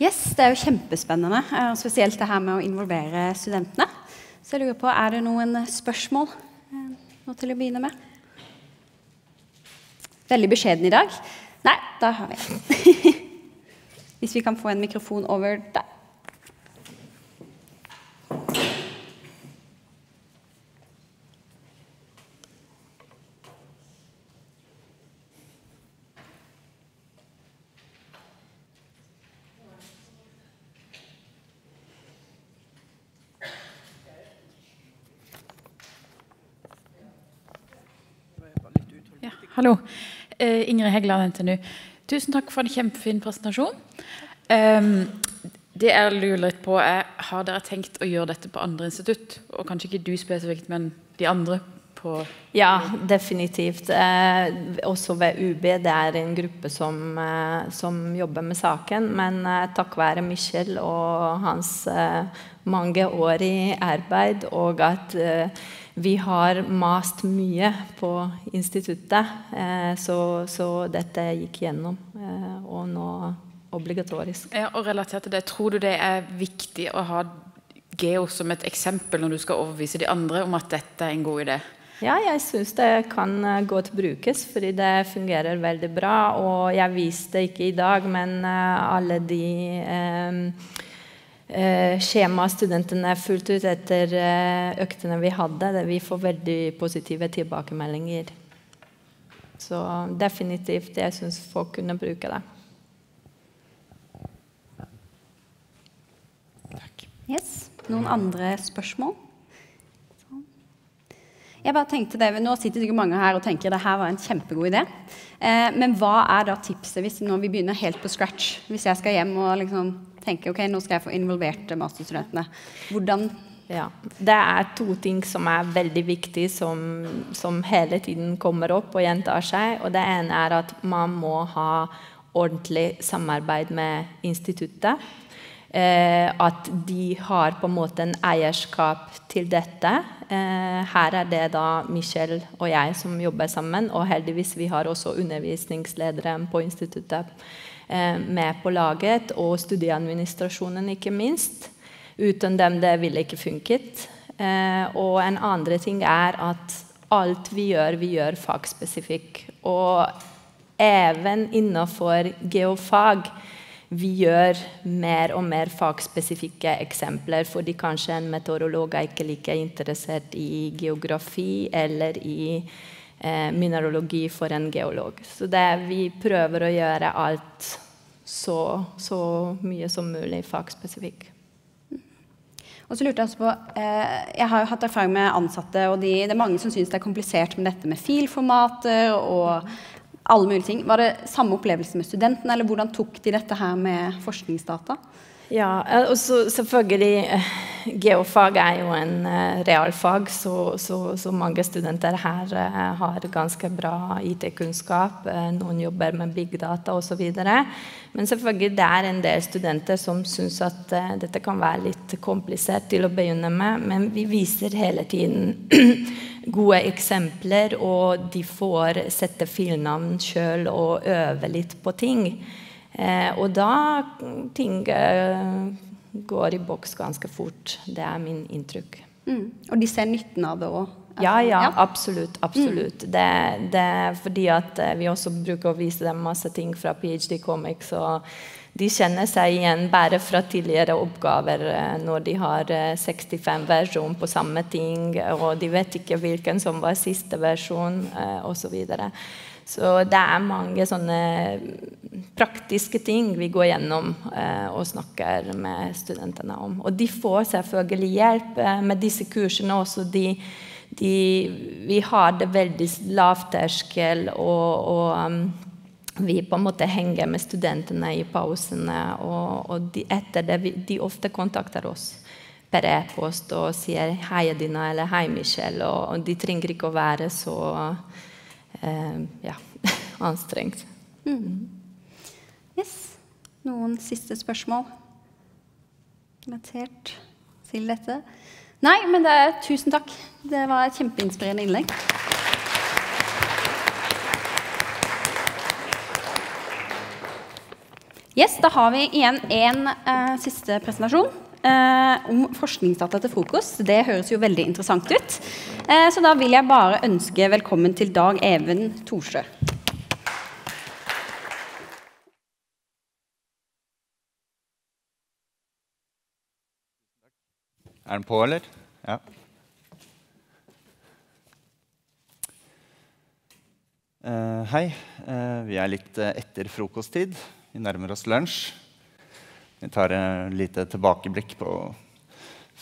Yes, Det er jo kjempespennende, eh, spesielt det her med å involvere studentene. Så jeg lurer på, Er det noen spørsmål eh, nå til å begynne med? Veldig beskjeden i dag. Nei, da har vi en. <laughs> Hvis vi kan få en mikrofon over der. Ja, hallo. Eh, Ingrid Heggeland, NTNU. Tusen takk for en kjempefin presentasjon. Um, det jeg lurer litt på er, Har dere tenkt å gjøre dette på andre institutt? Og kanskje ikke du spesifikt, men de andre på Ja, definitivt. Eh, også ved UB. Det er en gruppe som, eh, som jobber med saken. Men eh, takk være Michel og hans eh, mange år i arbeid, og at eh, vi har mast mye på instituttet, eh, så, så, dette gikk gjennom. Eh, og nå obligatorisk. Ja, og relatert til det, Tror du det er viktig å ha Geo som et eksempel når du skal overbevise de andre om at dette er en god idé? Ja, jeg syns det kan eh, godt brukes, fordi det fungerer veldig bra. Og jeg viste ikke i dag, men alle de eh, eh, skjema studentene fulgte ut etter eh, øktene vi hadde. Vi får veldig positive tilbakemeldinger. Så definitivt, jeg syns folk kunne bruke det. Yes. Noen andre spørsmål? Jeg bare tenkte det, Nå sitter sikkert mange her og tenker det her var en kjempegod idé. Eh, men hva er da tipset hvis når vi begynner helt på scratch? Hvis jeg skal hjem og liksom tenke ok, nå skal jeg få involvert masterstudentene. Hvordan ja, Det er to ting som er veldig viktige, som, som hele tiden kommer opp og gjentar seg. Og det ene er at man må ha ordentlig samarbeid med instituttet. Eh, at de har på en måte en eierskap til dette. Eh, her er det da Michelle og jeg som jobber sammen, og heldigvis vi har også undervisningsledere på instituttet eh, med på laget, og studieadministrasjonen, ikke minst. Uten dem det ville ikke funket. Og en andre ting er at alt vi gjør, vi gjør fagspesifikk. Og even innenfor geofag vi gjør mer og mer fagspesifikke eksempler, fordi kanskje en meteorolog er ikke like interessert i geografi eller i eh, mineralogi for en geolog. Så det, vi prøver å gjøre alt så, så mye som mulig fagspesifikk. Og så lurte Jeg også på, eh, jeg har jo hatt erfaring med ansatte, og de, det er mange som syns det er komplisert med dette med filformater og alle mulige ting. Var det samme opplevelse med studentene, eller hvordan tok de dette her med forskningsdata? Ja, eh, og selvfølgelig eh, Geofag er jo en uh, realfag, så, så, så, mange studenter her har ganske bra IT-kunnskap. Noen jobber med big data osv. Men selvfølgelig det er en del studenter som syns at dette kan være litt komplisert til å begynne med. Men vi viser hele tiden <clears throat> gode eksempler, og de får sette filnavn sjøl og øve litt på ting. Eh, og da ting eh, går i boks ganske fort. Det er min inntrykk. Mm. Og de ser nytten av det òg? Ja, ja, absolutt. absolutt. Mm. Det, det, er fordi at eh, vi også bruker å vise dem masse ting fra PhD Comics. og de kjenner seg igjen bare fra tidligere oppgaver eh, når de har 65 eh, versjon på samme ting, og de vet ikke hvilken som var siste versjon, eh, osv. Så, videre. så det er mange sånne praktiske ting vi går gjennom og snakker med studentene om. Og de får selvfølgelig hjelp med disse kursene også. De, de, vi har det veldig lavterskel og, og um, vi på en måte henger med studentene i pausene. Og, og de, etter det, vi, de ofte kontakter oss per e-post og sier 'hei, Edina' eller 'hei, Michelle'. Og, og, de trenger ikke å være så eh, ja, <laughs> anstrengt. Mm. Yes. Noen siste spørsmål relatert til dette? Nei, men det tusen takk. Det var et kjempeinspirerende innlegg. Yes, Da har vi igjen en uh, siste presentasjon uh, om forskningsdata til frokost. Det høres jo veldig interessant ut. Uh, så da vil jeg bare ønske velkommen til Dag Even Thorsø. Er den på, eller? Ja. hei. vi er litt etter frokosttid. Vi nærmer oss lunsj. Vi tar et lite tilbakeblikk på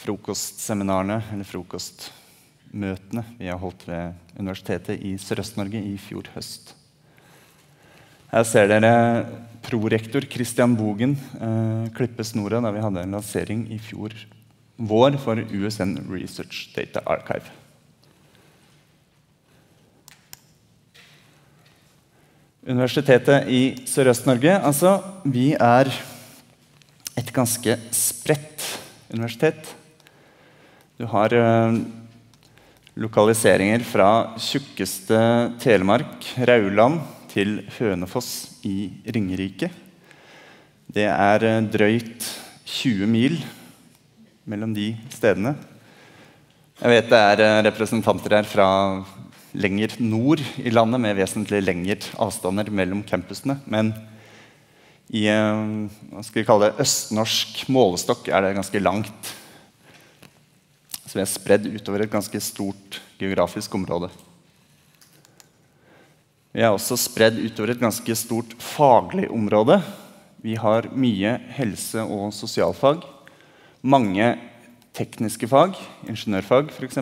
frokostseminarene eller frokostmøtene vi har holdt ved Universitetet i Sørøst-Norge i fjor høst. Her ser dere prorektor Christian Bogen eh, klippe snora da vi hadde en lansering i fjor vår for USN Research Data Archive. Universitetet i Sørøst-Norge altså, vi er et ganske spredt universitet. Du har eh, lokaliseringer fra tjukkeste Telemark, Rauland, til Hønefoss i Ringerike. Det er eh, drøyt 20 mil mellom de stedene. Jeg vet det er eh, representanter her fra lenger nord i landet med vesentlig lengre avstander mellom campusene. Men i eh, hva skal vi kalle det, østnorsk målestokk er det ganske langt. Så vi er spredd utover et ganske stort geografisk område. Vi er også spredd utover et ganske stort faglig område. Vi har mye helse- og sosialfag. Mange tekniske fag, ingeniørfag f.eks.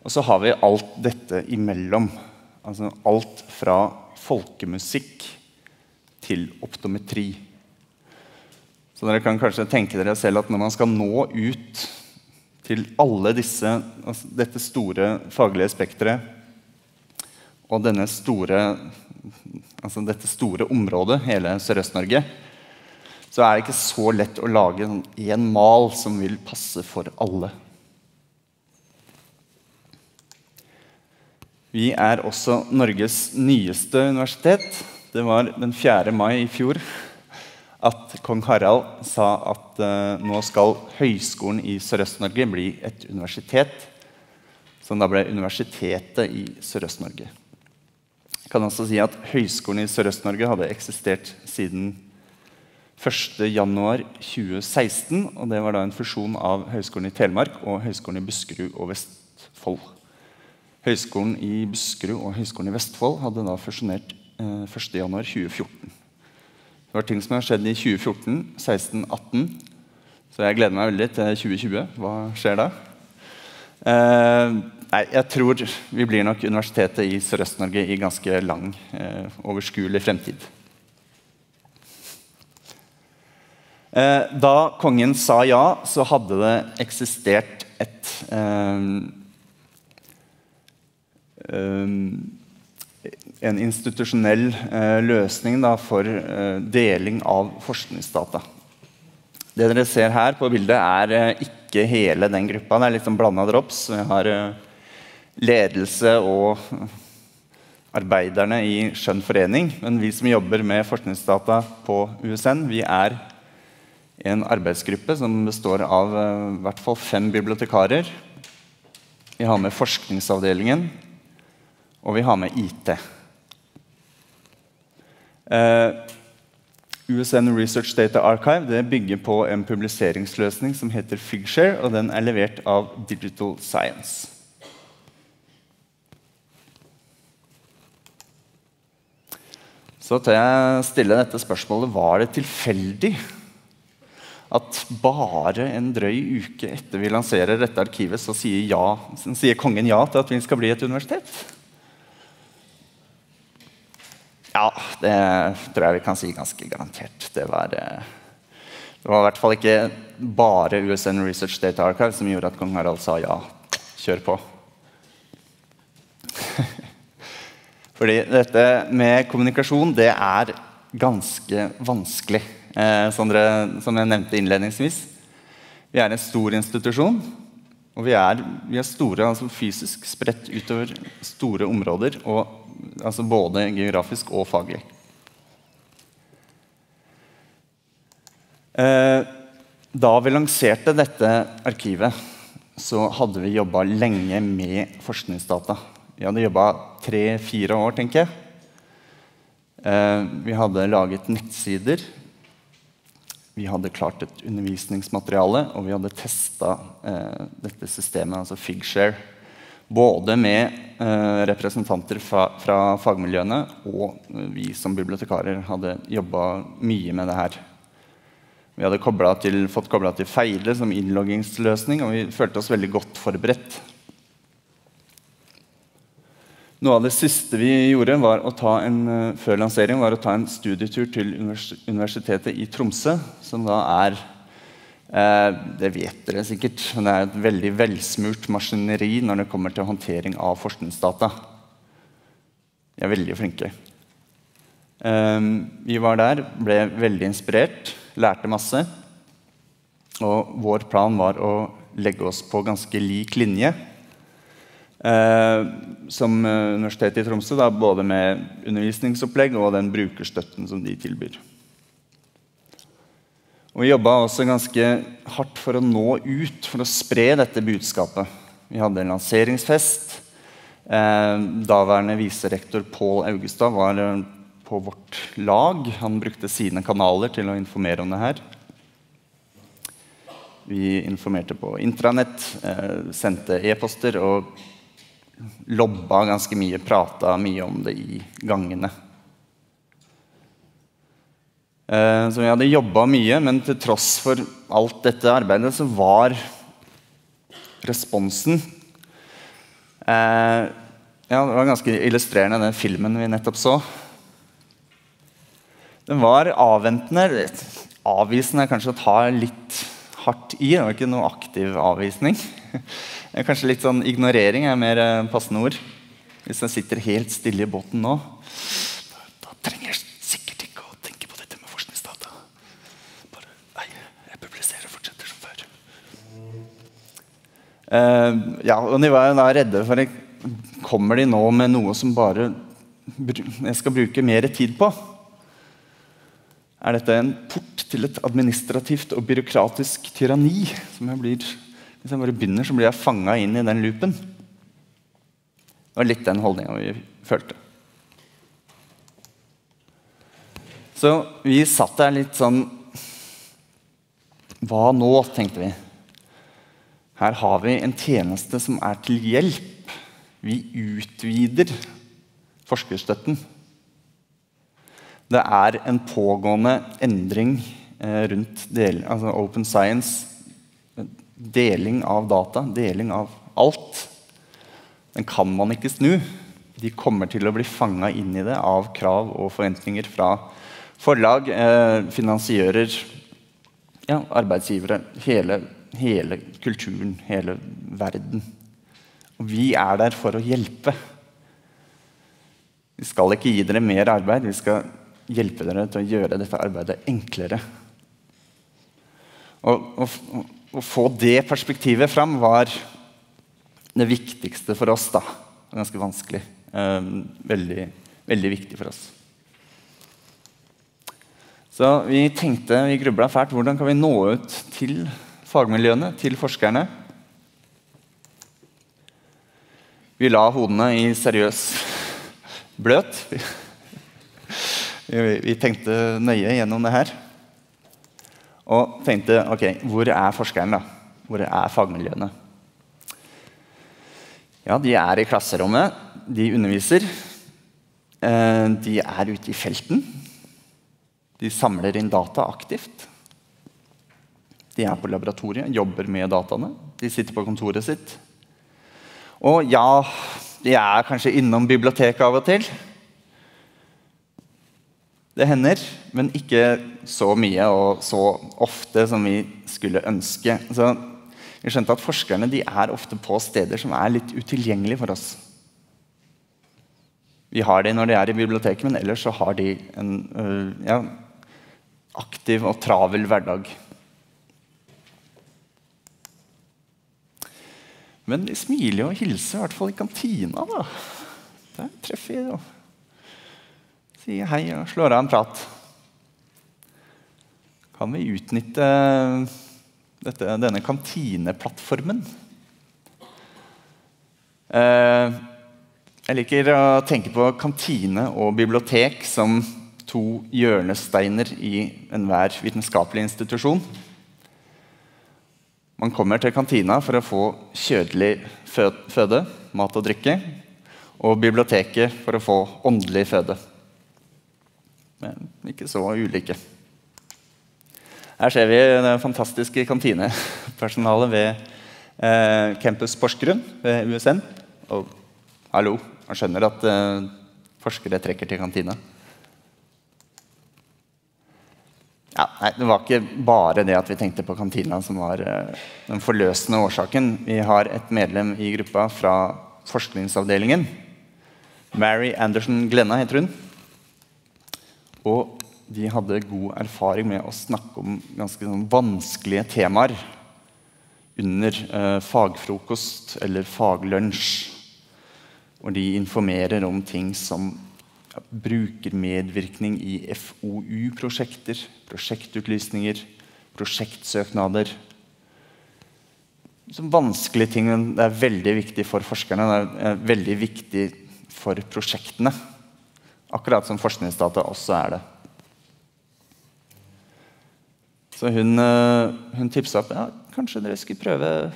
Og så har vi alt dette imellom. Altså alt fra folkemusikk til optometri. Så dere kan kanskje tenke dere selv at når man skal nå ut til alle disse, altså dette store faglige spekteret og denne store, altså dette store området, hele Sørøst-Norge, så er det ikke så lett å lage én mal som vil passe for alle. Vi er også Norges nyeste universitet. Det var den 4. mai i fjor at kong Harald sa at uh, nå skal Høgskolen i Sørøst-Norge bli et universitet. Som da ble Universitetet i Sørøst-Norge kan også si at Høgskolen i Sørøst-Norge hadde eksistert siden 1.1.2016. og Det var da en fusjon av Høgskolen i Telemark og Høgskolen i Buskerud og Vestfold. Høgskolen i Buskerud og Høgskolen i Vestfold hadde da fusjonert eh, 1.1.2014. Det var ting som har skjedd i 2014, 16, 18. Så jeg gleder meg veldig til 2020. Hva skjer da? Eh, Nei, jeg tror vi blir nok Universitetet i Sørøst-Norge i ganske lang, eh, overskuelig fremtid. Eh, da kongen sa ja, så hadde det eksistert et eh, En institusjonell eh, løsning da, for eh, deling av forskningsdata. Det dere ser her på bildet, er ikke hele den gruppa. Det er litt sånn blanda drops. Vi har ledelse og arbeiderne i Skjønn forening. Men vi som jobber med forskningsdata på USN, vi er en arbeidsgruppe som består av i hvert fall fem bibliotekarer. Vi har med forskningsavdelingen, og vi har med IT. Eh, USN Research Data Archive bygger på en publiseringsløsning som heter Figshare, og den er levert av Digital Science. så tør jeg stille dette spørsmålet Var det tilfeldig at bare en drøy uke etter vi lanserer dette arkivet, så sier, ja, sier kongen ja til at vi skal bli et universitet? Ja, det tror jeg vi kan si ganske garantert. Det var, eh, det var i hvert fall ikke bare USN Research Data Archive som gjorde at kong Harald sa ja. Kjør på. <laughs> Fordi dette med kommunikasjon det er ganske vanskelig. Eh, som, dere, som, jeg nevnte innledningsvis. Vi er en stor institusjon. Og vi er, vi er store altså fysisk spredt utover store områder. Og, altså både geografisk og faglig. Eh, da vi lanserte dette arkivet, så hadde vi jobba lenge med forskningsdata. Vi hadde jobba tre-fire år, tenker jeg. Eh, vi hadde laget nettsider. Vi hadde klart et undervisningsmateriale, og vi hadde testa eh, dette systemet, altså Figshare, både med eh, representanter fra, fagmiljøene og vi som bibliotekarer hadde jobba mye med det her. Vi hadde fått kobla til Feile som innloggingsløsning, og vi følte oss veldig godt forberedt. Noe av det siste vi gjorde eh, før lansering, var å ta en studietur til Universitetet i Tromsø, som da er eh, Det vet dere sikkert, men det er et veldig velsmurt maskineri når det kommer til håndtering av forskningsdata. De er veldig flinke. Eh, vi var der, ble veldig inspirert, lærte masse. Og vår plan var å legge oss på ganske lik linje Eh, som eh, Universitetet i Tromsø, da, både med undervisningsopplegg og den brukerstøtten som de tilbyr. Og Vi jobba også ganske hardt for å nå ut, for å spre dette budskapet. Vi hadde en lanseringsfest. Eh, daværende viserektor Pål Augestad var eh, på vårt lag. Han brukte sine kanaler til å informere om det her. Vi informerte på intranett, eh, sendte e-poster og lobba ganske mye, prata mye om det i gangene. Eh, så vi hadde jobba mye, men til tross for alt dette arbeidet så var responsen eh, ja, Det var ganske illustrerende, den filmen vi nettopp så. Den var avventende. Avvisende er kanskje å ta litt hardt i. Det var ikke noe aktiv avvisning. <laughs> Kanskje litt sånn ignorering er mer eh, passende ord. Hvis jeg sitter helt stille i båten nå, ja, og De var jo da redde for at Kommer de nå med noe som bare jeg skal bruke mer tid på? Er dette en port til et administrativt og byråkratisk tyranni som jeg blir hvis jeg bare begynner, så blir jeg fanga inn i den loopen. Det var litt den holdninga vi følte. Så vi satt der litt sånn Hva nå, tenkte vi. Her har vi en tjeneste som er til hjelp. Vi utvider forskerstøtten. Det er en pågående endring eh, rundt del, altså Open Science deling av data, deling av alt, den kan man ikke snu. De kommer til å bli fanga inn i det av krav og forventninger fra forlag, eh, finansiører, ja, arbeidsgivere. Hele, hele, kulturen, hele verden. Og vi er der for å hjelpe. Vi skal ikke gi dere mer arbeid, vi skal hjelpe dere til å gjøre dette arbeidet enklere. Å få det perspektivet fram var det viktigste for oss. da. Ganske vanskelig. Um, veldig, veldig viktig for oss. Så vi tenkte, vi grubla fælt. Hvordan kan vi nå ut til fagmiljøene, til forskerne? Vi la hodene i seriøs bløt. Vi, tenkte nøye gjennom det her. Og tenkte ok, hvor er forskeren, da? Hvor er fagmiljøene? Ja, de er i klasserommet, de underviser. Eh, de er ute i felten. De samler inn data aktivt. De er på laboratoriet, jobber med dataene. De sitter på kontoret sitt. Og ja, de er kanskje innom biblioteket av og til. Det hender, men ikke så mye og så ofte som vi skulle ønske. Så vi skjønte at Forskerne er ofte på steder som er litt utilgjengelige for oss. Vi har de når de er i biblioteket, men ellers så har de en øh, ja, aktiv og travel hverdag. Men de smiler og hilser, i hvert fall i kantina. da. Der treffer jeg jo sier hei og slår av en prat. Kan vi utnytte dette, denne kantineplattformen? Eh, jeg liker å tenke på kantine og bibliotek som to hjørnesteiner i enhver vitenskapelig institusjon. Man kommer til kantina for å få kjødelig føde, mat og drikke, og biblioteket for å få åndelig føde men ikke så ulike. Her ser vi det fantastiske kantinepersonalet ved eh, Campus Porsgrunn ved USN. Og hallo, man skjønner at eh, forskere trekker til kantina. Ja, nei, det var ikke bare det at vi tenkte på kantina som var eh, den forløsende årsaken. Vi har et medlem i gruppa fra forskningsavdelingen. Mary Anderson Glenna heter hun. Og de hadde god erfaring med å snakke om ganske sånn vanskelige temaer under eh, fagfrokost eller faglunsj. hvor de informerer om ting som ja, brukermedvirkning i FoU-prosjekter, prosjektutlysninger, prosjektsøknader. Som vanskelige ting, men det er veldig viktig for forskerne. Det er veldig viktig for prosjektene. Akkurat som forskningsdata også er det. Så hun, eh, hun tipsa opp ja, kanskje dere skulle prøve å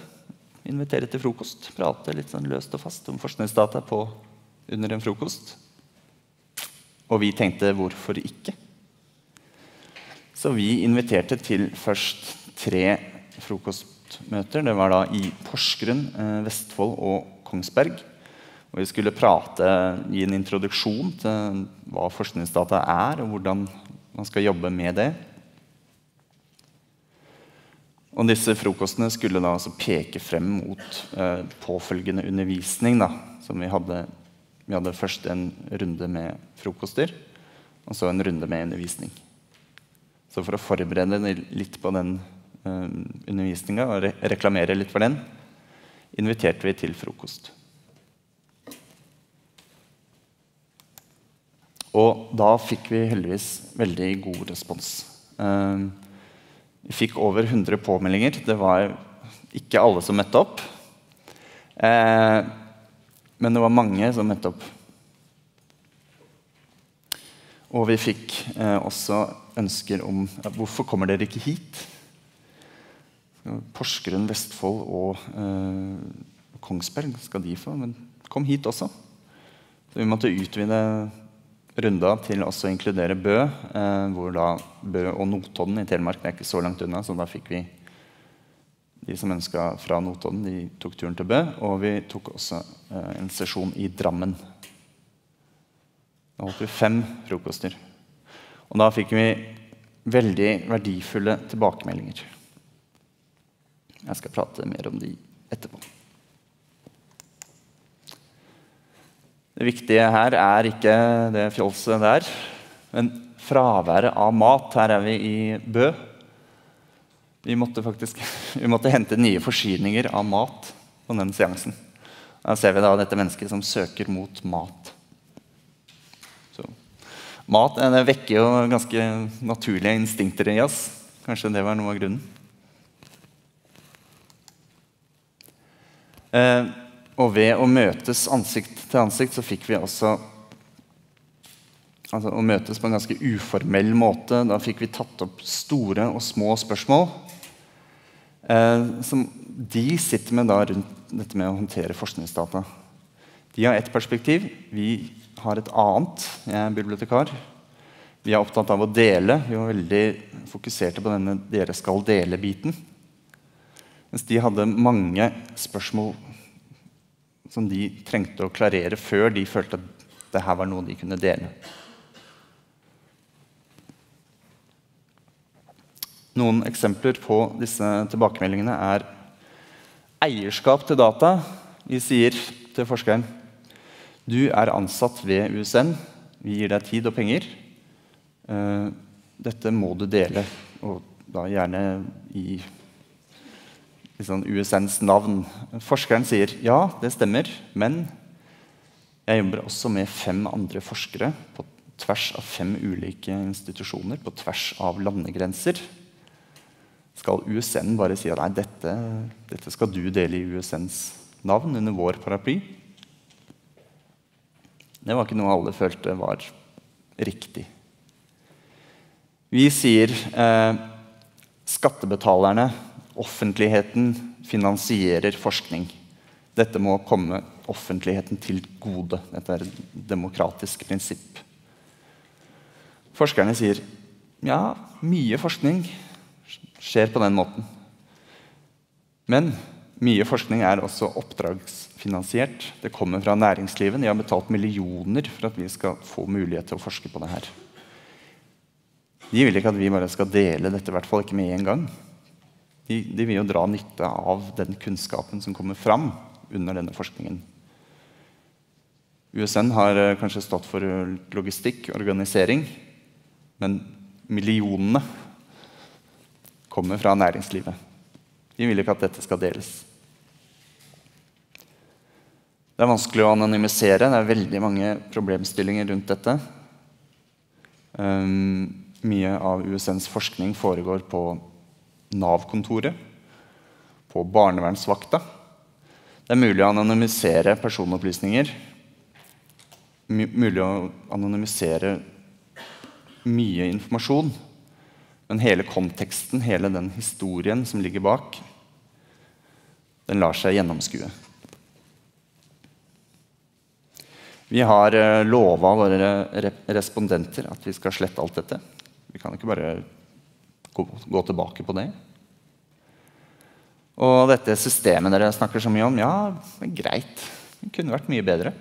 invitere til frokost. Prate litt sånn løst og fast om forskningsdata på, under en frokost. Og vi tenkte hvorfor ikke? Så vi inviterte til først tre frokostmøter. Det var da i Porsgrunn, eh, Vestfold og Kongsberg. Og vi skulle prate, gi en introduksjon til hva forskningsdata er, og hvordan man skal jobbe med det. Og disse frokostene skulle da altså peke frem mot eh, påfølgende undervisning. Da, som vi hadde, vi hadde først en runde med frokoster, og så en runde med undervisning. Så for å forberede litt på den eh, undervisninga og re reklamere litt for den, inviterte vi til frokost. Og da fikk vi heldigvis veldig god respons. Eh, vi fikk over 100 påmeldinger. Det var ikke alle som møtte opp. Eh, men det var mange som møtte opp. Og vi fikk eh, også ønsker om hvorfor kommer dere ikke hit. Porsgrunn, Vestfold og eh, Kongsberg skal de få, men kom hit også. Så vi måtte utvide runda til også å inkludere Bø, eh, hvor da Bø og Notodden i Telemark det er ikke så langt unna, så da fikk vi de som ønska fra Notodden, de tok turen til Bø. Og vi tok også eh, en sesjon i Drammen. Da holdt vi fem frokoster. Og da fikk vi veldig verdifulle tilbakemeldinger. Jeg skal prate mer om de etterpå. Det viktige her er ikke det fjolset der, men fraværet av mat. Her er vi i Bø. Vi måtte faktisk <laughs> vi måtte hente nye forsyninger av mat på den seansen. Da ser vi da dette mennesket som søker mot mat. Så, mat det vekker jo ganske naturlige instinkter i oss. Kanskje det var noe av grunnen. Eh, og ved å møtes ansikt til ansikt så fikk vi også altså Å møtes på en ganske uformell måte. Da fikk vi tatt opp store og små spørsmål. Eh, som de sitter med da rundt dette med å håndtere forskningsdata. De har ett perspektiv, vi har et annet. Jeg er bibliotekar. Vi er opptatt av å dele. Vi var veldig fokuserte på denne 'dere skal dele'-biten. Mens de hadde mange spørsmål som de trengte å klarere før de følte at det her var noe de kunne dele. Noen eksempler på disse tilbakemeldingene er eierskap til data. Vi sier til forskeren du er ansatt ved USN. Vi gir deg tid og penger. Eh, dette må du dele, og da gjerne i liksom USNs navn. Forskeren sier ja, det stemmer, men jeg jobber også med fem andre forskere på tvers av fem ulike institusjoner, på tvers av landegrenser. Skal USN bare si at nei, dette, dette skal du dele i USNs navn under vår paraply? Det var ikke noe alle følte var riktig. Vi sier eh, skattebetalerne offentligheten finansierer forskning. Dette må komme offentligheten til gode. Dette er et demokratisk prinsipp. Forskerne sier ja, mye forskning skjer på den måten. Men mye forskning er også oppdragsfinansiert. Det kommer fra næringslivet. De har betalt millioner for at vi skal få mulighet til å forske på det her. De vil ikke at vi bare skal dele dette, i hvert fall ikke med en gang. De, de, vil jo dra nytte av den kunnskapen som kommer fram under denne forskningen. USN har eh, kanskje stått for logistikk, organisering, men millionene kommer fra næringslivet. De vil ikke at dette skal deles. Det er vanskelig å anonymisere. Det er veldig mange problemstillinger rundt dette. Um, mye av USNs forskning foregår på Nav-kontoret, på barnevernsvakta. Det er mulig å anonymisere personopplysninger. mulig å anonymisere mye informasjon. Men hele konteksten, hele den historien som ligger bak, den lar seg gjennomskue. Vi har uh, lova våre respondenter at vi skal slette alt dette. Vi kan ikke bare gå, tilbake på det. Og dette systemet dere snakker så mye om, ja, greit. Det kunne vært mye bedre.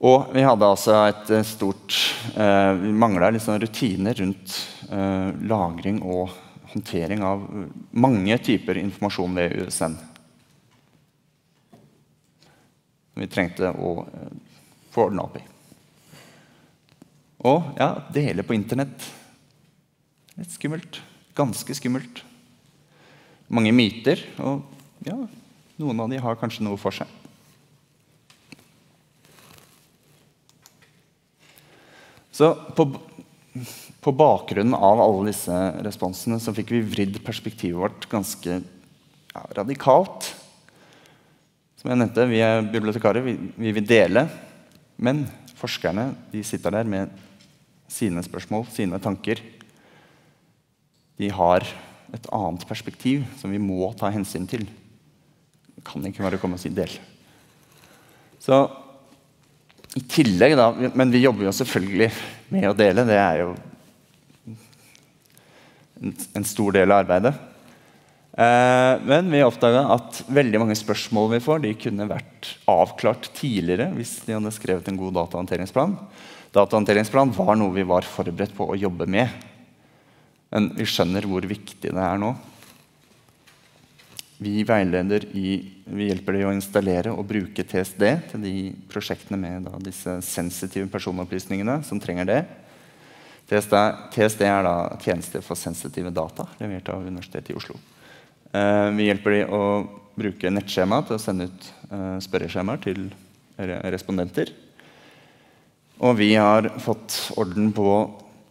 Og vi hadde altså et eh, stort eh, Vi mangla liksom rutiner rundt eh, lagring og håndtering av mange typer informasjon ved USN. vi trengte å eh, få ordna opp i. Og ja, dele på Internett. Litt skummelt. Ganske skummelt. Mange myter, og ja, noen av de har kanskje noe for seg. Så på, på bakgrunnen av alle disse responsene så fikk vi vridd perspektivet vårt ganske ja, radikalt. Som jeg nevnte, Vi er bibliotekarer, vi, vi vil dele. Men forskerne de sitter der med sine spørsmål, sine tanker. De har et annet perspektiv som vi må ta hensyn til. Det kan ikke bare komme og si 'del'. Så i tillegg, da Men vi jobber jo selvfølgelig med å dele. Det er jo en, stor del av arbeidet. Eh, men vi oppdaga at veldig mange spørsmål vi får, de kunne vært avklart tidligere hvis de hadde skrevet en god datahåndteringsplan. Datahåndteringsplan var noe vi var forberedt på å jobbe med. Men vi skjønner hvor viktig det er nå. Vi veileder i, vi hjelper dem å installere og bruke TSD til de prosjektene med da, disse sensitive personopplysningene som trenger det. TSD, TSD er da tjeneste for sensitive data, levert av Universitetet i Oslo. Eh, vi hjelper dem å bruke nettskjema til å sende ut eh, spørreskjemaer til respondenter. Og vi har fått orden på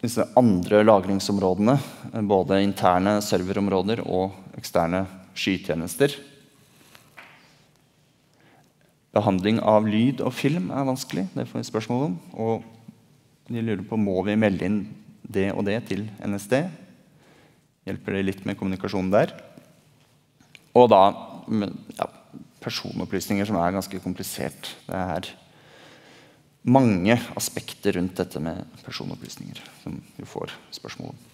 disse andre lagringsområdene. Eh, både interne serverområder og eksterne skytjenester. Behandling av lyd og film er vanskelig. Det får vi spørsmål om. Og de lurer på må vi melde inn det og det til NSD. Hjelper det litt med kommunikasjonen der. Og da ja, personopplysninger som er ganske komplisert. Det er mange aspekter rundt dette med personopplysninger som vi får spørsmål om.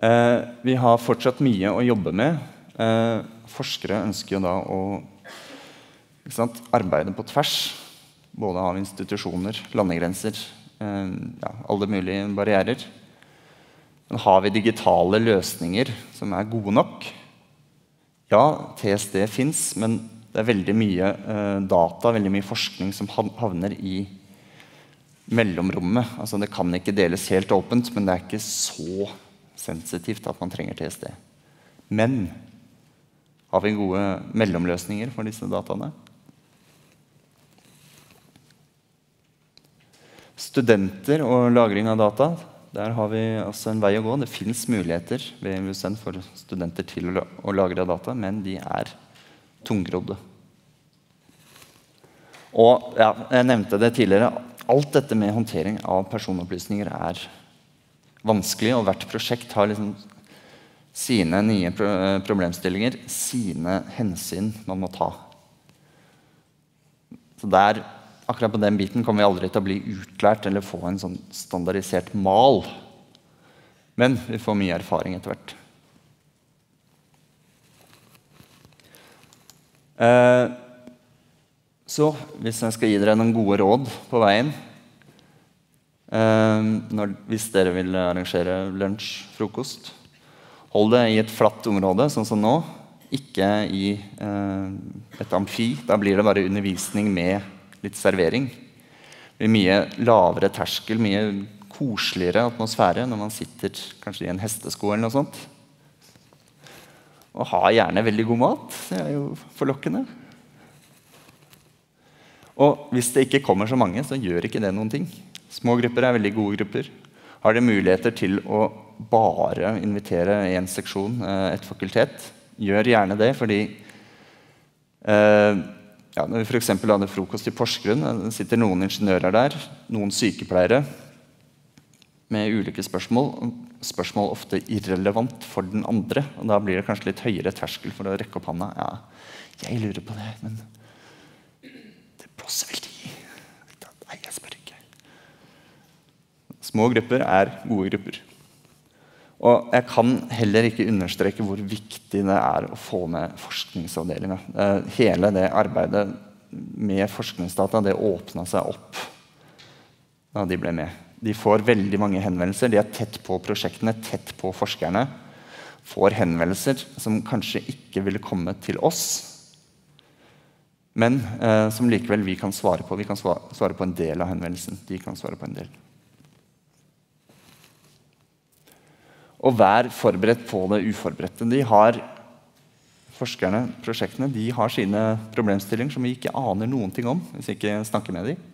Eh, vi har fortsatt mye å jobbe med. Eh, forskere ønsker jo da å sant, arbeide på tvers. Både av institusjoner, landegrenser, eh, ja, alle mulige barrierer. Men har vi digitale løsninger som er gode nok? Ja, TSD fins, men det er veldig mye data veldig mye forskning som havner i mellomrommet. Altså, det kan ikke deles helt åpent, men det er ikke så sensitivt at man trenger TSD. Men har vi gode mellomløsninger for disse dataene? Studenter og lagring av data der har vi altså en vei å gå. Det fins muligheter ved MUSN for studenter til å lagre data, men de er tungrodde. Og ja, jeg nevnte det tidligere. Alt dette med håndtering av personopplysninger er vanskelig, og hvert prosjekt har liksom sine nye problemstillinger, sine hensyn man må ta. Så der akkurat på den biten kommer vi aldri til å bli utlært eller få en sånn standardisert mal. Men vi får mye erfaring etter hvert. Eh, så hvis jeg skal gi dere noen gode råd på veien når, Hvis dere vil arrangere lunsj, frokost Hold det i et flatt område, sånn som nå. Ikke i eh, et amfi. Da blir det bare undervisning med litt servering. Det blir mye lavere terskel, mye koseligere atmosfære når man sitter kanskje i en hestesko eller noe sånt. Og ha gjerne veldig god mat. Det er jo forlokkende. Og hvis det ikke kommer så mange, så gjør ikke det noen ting. Små grupper er veldig gode grupper. Har de muligheter til å bare invitere én seksjon, eh, et fakultet, gjør gjerne det, fordi eh, ja, Når vi f.eks. hadde frokost i Porsgrunn, eh, sitter noen ingeniører der, noen sykepleiere med ulike spørsmål. Spørsmål ofte irrelevant for den andre. og Da blir det kanskje litt høyere terskel for å rekke opp handa. Ja, jeg lurer på det, men det blåser vel de? Nei, jeg spør ikke. Små grupper er gode grupper. Og jeg kan heller ikke understreke hvor viktig det er å få med forskningsavdelinga. Hele det arbeidet med forskningsdata det åpna seg opp da de ble med. De får veldig mange henvendelser. De er tett på prosjektene, tett på forskerne. Får henvendelser som kanskje ikke ville kommet til oss, men eh, som likevel vi kan svare på. Vi kan svare på en del av henvendelsen. De kan svare på en del. Og vær forberedt på det uforberedte. De har, forskerne, prosjektene, de har sine problemstillinger som vi ikke aner noen ting om hvis vi ikke snakker med dem.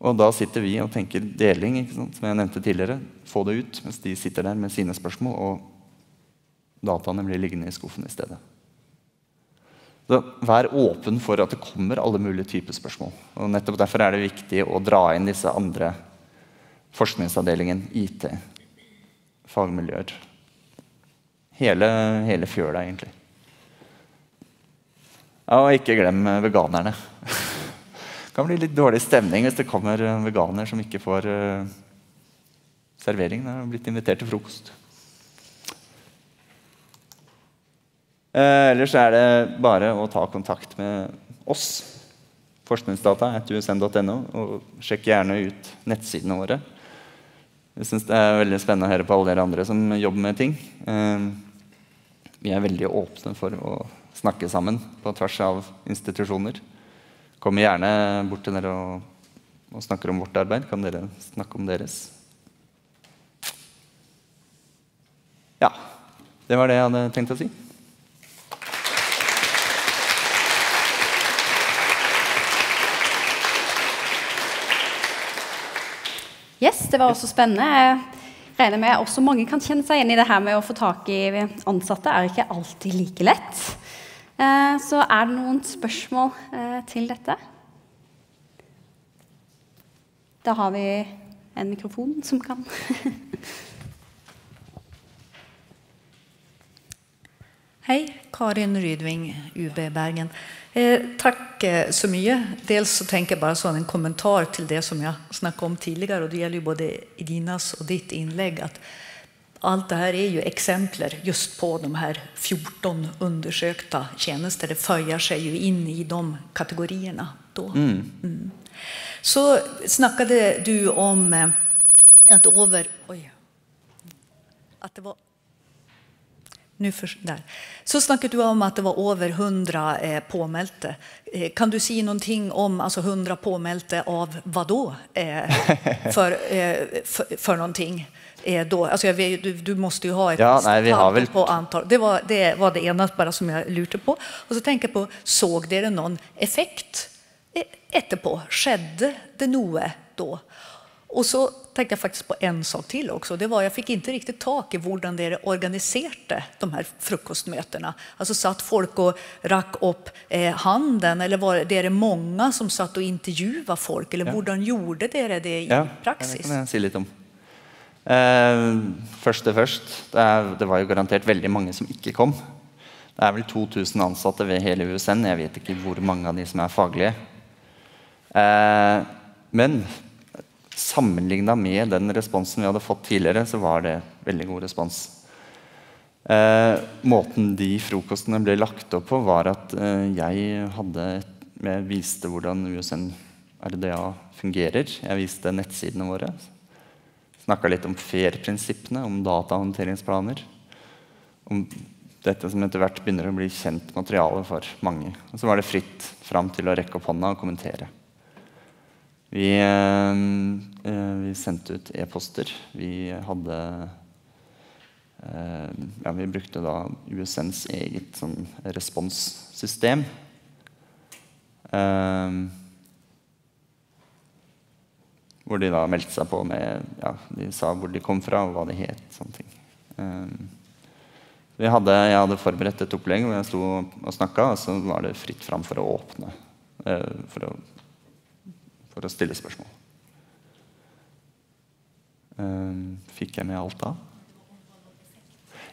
Og da sitter vi og tenker deling, som jeg nevnte tidligere. Få det ut mens de sitter der med sine spørsmål, og dataene blir liggende i skuffen i stedet. Så vær åpen for at det kommer alle mulige typer spørsmål. Og nettopp Derfor er det viktig å dra inn disse andre forskningsavdelingen, IT, fagmiljøer. Hele, hele fjøla, egentlig. Ja, og ikke glem veganerne. Det <laughs> kan bli litt dårlig stemning hvis det kommer veganer som ikke får uh, servering. De har blitt invitert til frokost. Ellers er det bare å ta kontakt med oss. Forskningsdata.usn.no. Og sjekk gjerne ut nettsidene våre. Jeg synes Det er veldig spennende å høre på alle dere andre som jobber med ting. Ehm, vi er veldig åpne for å snakke sammen på tvers av institusjoner. Kommer gjerne bort til dere og, og snakker om vårt arbeid. Kan dere snakke om deres? Ja. Det var det jeg hadde tenkt å si. Yes, det var også spennende. Jeg regner med også mange kan kjenne seg igjen i det her med å få tak i ansatte. er ikke alltid like lett. Eh, så er det noen spørsmål eh, til dette? Da har vi en mikrofon som kan <laughs> Hei, Karin Rydving, UB Bergen. Eh, tack eh, så mye. Dels så tenker jeg bare sånn en kommentar til det som jeg snakket om tidligere. og Det gjelder jo både Idinas og ditt innlegg. at Alt det her er jo eksempler just på de her 14 undersøkte tjenester. Det føyer seg jo inn i de kategoriene. Mm. Mm. Så snakket du om eh, at over Oi. At det var för, der. Så snakket du om at det var over 100 eh, påmeldte. Eh, kan du si noe om altså 100 påmeldte av hva da? Eh, for, eh, for, for noe? Eh, då, altså, vet, du, du, måste jo ha et ja, nei, vi har väl... på antall. Det var det, var det ene bare som jeg lurte på. Og så tenker jeg på, såg dere noen effekt eh, etterpå? Skjedde det noe da? Og så tenkte jeg faktisk på en sak til også. Det var, jeg fikk ikke riktig tak i hvordan dere organiserte de her frokostmøtene. Altså Satt folk og rakk opp eh, handen, eller var dere mange som satt og intervjuet folk? Eller ja. hvordan gjorde dere det i ja, praksis? Det kan jeg si litt om. Eh, først til først. Det, er, det, var jo garantert veldig mange som ikke kom. Det er vel 2000 ansatte ved hele USN. Jeg vet ikke hvor mange av de som er faglige. Eh, men Sammenligna med den responsen vi hadde fått tidligere, så var det veldig god respons. Eh, måten de frokostene ble lagt opp på, var at eh, jeg, hadde, jeg viste hvordan USN RDA fungerer. Jeg viste nettsidene våre. Snakka litt om FAIR-prinsippene, om datahåndteringsplaner. Om dette som etter hvert begynner å bli kjent materiale for mange. Og så var det fritt fram til å rekke opp hånda og kommentere. Vi, eh, vi sendte ut e-poster. Vi hadde eh, ja, Vi brukte da USNs eget sånn, responssystem. Eh, hvor de da meldte seg på med ja, De sa hvor de kom fra, og hva de het. sånne ting. Eh, hadde, jeg hadde forberedt et opplegg hvor jeg sto og snakka, og så var det fritt fram for å åpne. Eh, for, å, for, å, stille spørsmål. Eh, fikk jeg med alt da?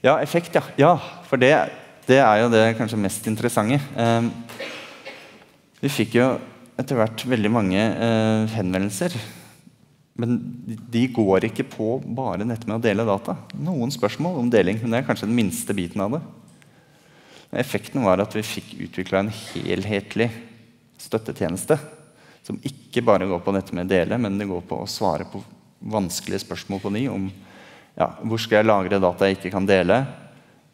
Ja, effekt, ja. ja for det, det, er jo det kanskje mest interessante. Eh, vi fikk jo etter hvert veldig mange henvendelser men de går ikke på bare dette med å dele data. Noen spørsmål om deling, men det er kanskje den minste biten av det. Effekten var at vi fikk utvikla en helhetlig støttetjeneste. Som ikke bare går på dette med å dele, men det går på å svare på vanskelige spørsmål på ny. Om ja, hvor skal jeg lagre data jeg ikke kan dele?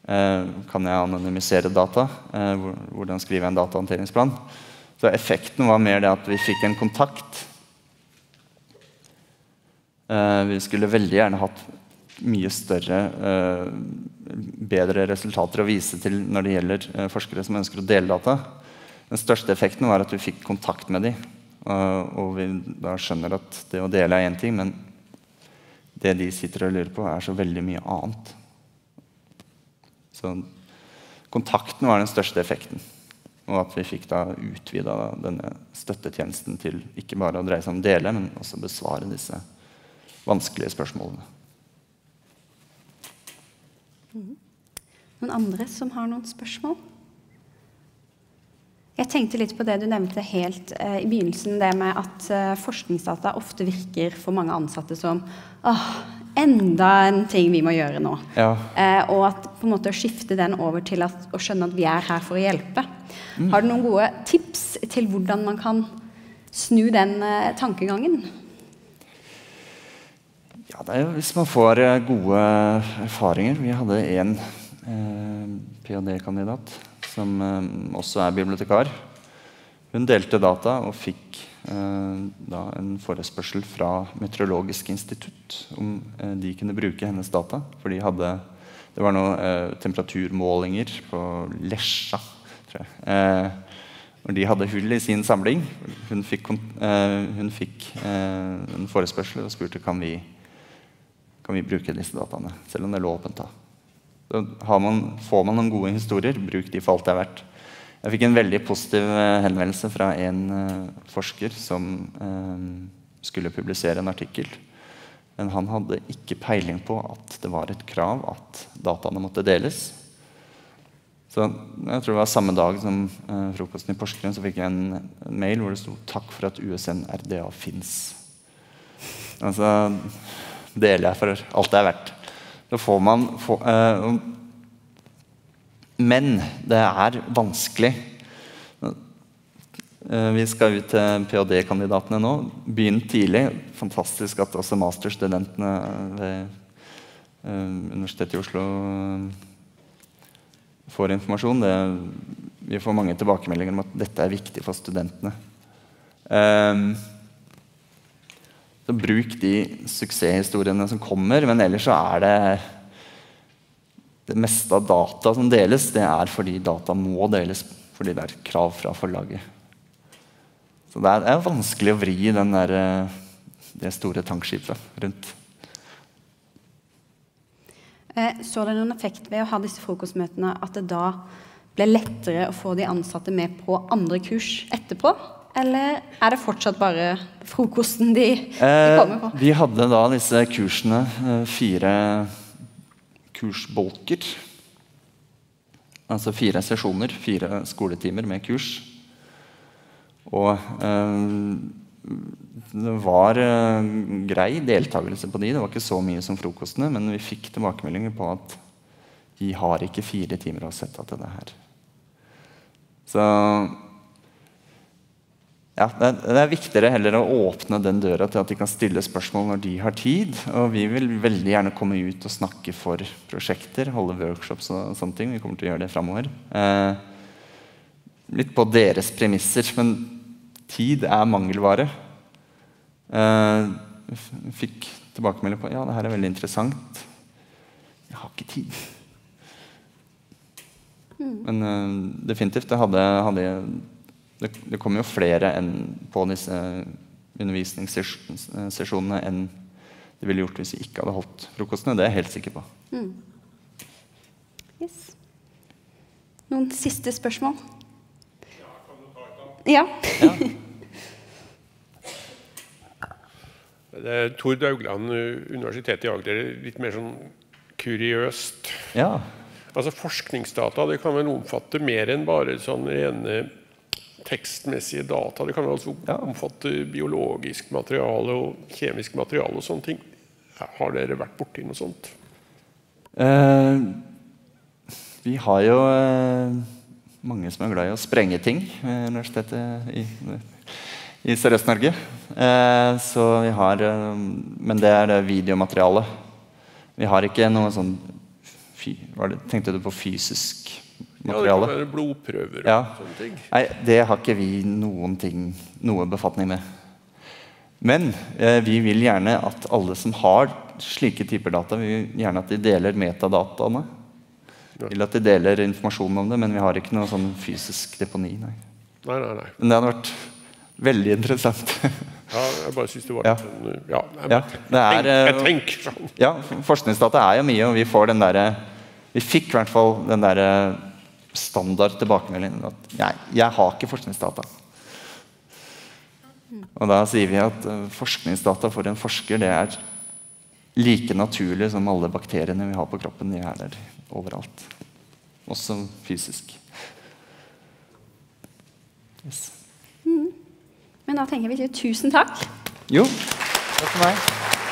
Eh, kan jeg anonymisere data? Eh, hvordan skriver jeg en datahåndteringsplan? Så effekten var mer det at vi fikk en kontakt Eh, vi skulle veldig gjerne hatt mye større, uh, bedre resultater å vise til når det gjelder uh, forskere som ønsker å dele data. Den største effekten var at vi fikk kontakt med dem. Og vi da skjønner at det å dele er én ting, men det de sitter og lurer på, er så veldig mye annet. Så kontakten var den største effekten. Og at vi fikk da utvida denne støttetjenesten til ikke bare å dreie seg om dele, men også besvare disse vanskelige spørsmålene. Mhm. Noen andre som har noen spørsmål? Jeg tenkte litt på det du nevnte helt eh, i begynnelsen, det med at eh, forskningsdata ofte virker for mange ansatte som åh, enda en ting vi må gjøre nå. Ja. Eh, og at på en måte å skifte den over til at, å skjønne at vi er her for å hjelpe. Mm. Har du noen gode tips til hvordan man kan snu den eh, tankegangen? Ja, det er jo hvis man får eh, gode erfaringer. Vi hadde en eh, ph.d.-kandidat som eh, også er bibliotekar. Hun delte data og fikk eh, da en forespørsel fra Meteorologisk institutt om eh, de kunne bruke hennes data. For de hadde, det var noen temperaturmålinger på Lesja, tror jeg. og de hadde hull i sin samling. Hun fikk, hun fikk en forespørsel og spurte kan vi kan vi bruke disse dataene. Selv om det lå åpent. da. Man, får man noen gode historier, bruk de for alt det er verdt. Jeg fikk en veldig positiv eh, henvendelse fra en uh, forsker som eh, skulle publisere en artikkel. Men han hadde ikke peiling på at det var et krav at dataene måtte deles. Så jeg tror det var Samme dag som eh, frokosten i Porsgrunn så fikk jeg en mail hvor det sto 'Takk for at USN-RDA fins'. Altså, deler jeg for alt det er verdt. Så får man få, eh, Men det er vanskelig. Uh, vi skal ut til ph.d.-kandidatene nå. Begynn tidlig. Fantastisk at også masterstudentene ved uh, Universitetet i Oslo får informasjon. Det, vi får mange tilbakemeldinger om at dette er viktig for studentene. Um, så bruk de suksesshistoriene som kommer, men ellers så er det Det meste av data som deles, det er fordi data må deles fordi det er krav fra forlaget. Så det er, vanskelig å vri der, det store tankskipet rundt. Eh, så det noen effekt ved å ha disse frokostmøtene at det da ble lettere å få de ansatte med på andre kurs etterpå? Eller er det fortsatt bare frokosten de, de eh, kommer på? Eh, vi hadde da disse kursene, eh, fire kursbolker. Altså fire sesjoner, fire skoletimer med kurs. Og eh, det var eh, grei deltakelse på de. Det var ikke så mye som frokostene, men vi fikk tilbakemeldinger på at de har ikke fire timer å sette til det her. Så ja, det, er, er viktigere heller å åpne den døra til at de kan stille spørsmål når de har tid. Og vi vil veldig gjerne komme ut og snakke for prosjekter, holde workshops og sånne ting. Vi kommer til å gjøre det framover. Eh, litt på deres premisser, men tid er mangelvare. Eh, fikk tilbakemelding på ja, det her er veldig interessant. Jeg har ikke tid. Men eh, definitivt, det hadde, hadde det, det kommer jo flere enn på disse undervisningssesjonene enn det ville gjort hvis vi ikke hadde holdt frokostene. Det er jeg helt sikker på. Yes. Noen siste spørsmål? Ja. Det er Tord Augland, Universitetet i Agder. Litt mer sånn kuriøst. Ja. Altså Forskningsdata det kan vel omfatte mer enn bare sånn rene tekstmessige data. Det kan altså Ja. omfatte biologisk materiale og kjemisk materiale og sånne ting. Har dere vært borti noe sånt? Eh, vi har jo eh, mange som er glad i å sprenge ting ved Universitetet i, i Sørøst-Norge. Eh, så vi har eh, Men det er det videomateriale. Vi har ikke noe sånn fy, Tenkte du på fysisk Ja, det kan være blodprøver Ja. og sånne ting. Nei, det har ikke vi noen ting, noe befatning med. Men eh, vi vil gjerne at alle som har slike typer data, vi vil gjerne at de deler metadataene. Ja. Vil at de deler informasjonen om det, men vi har ikke noe sånn fysisk deponi. Nei. Nei, nei, nei. Men det hadde vært veldig interessant. Ja, jeg bare synes det var Ja. litt sånn Ja, jeg, Ja, det er, jeg eh, tenker sånn. ja, forskningsdata er jo mye, og vi får den derre Vi fikk i hvert fall den derre standard tilbakemeldingen at jeg, jeg har ikke forskningsdata. Og da sier vi at eh, forskningsdata for en forsker det er like naturlig som alle bakteriene vi har på kroppen. De er der overalt. Også fysisk. Yes. Men da tenker vi ikke tusen takk. Jo, takk for meg.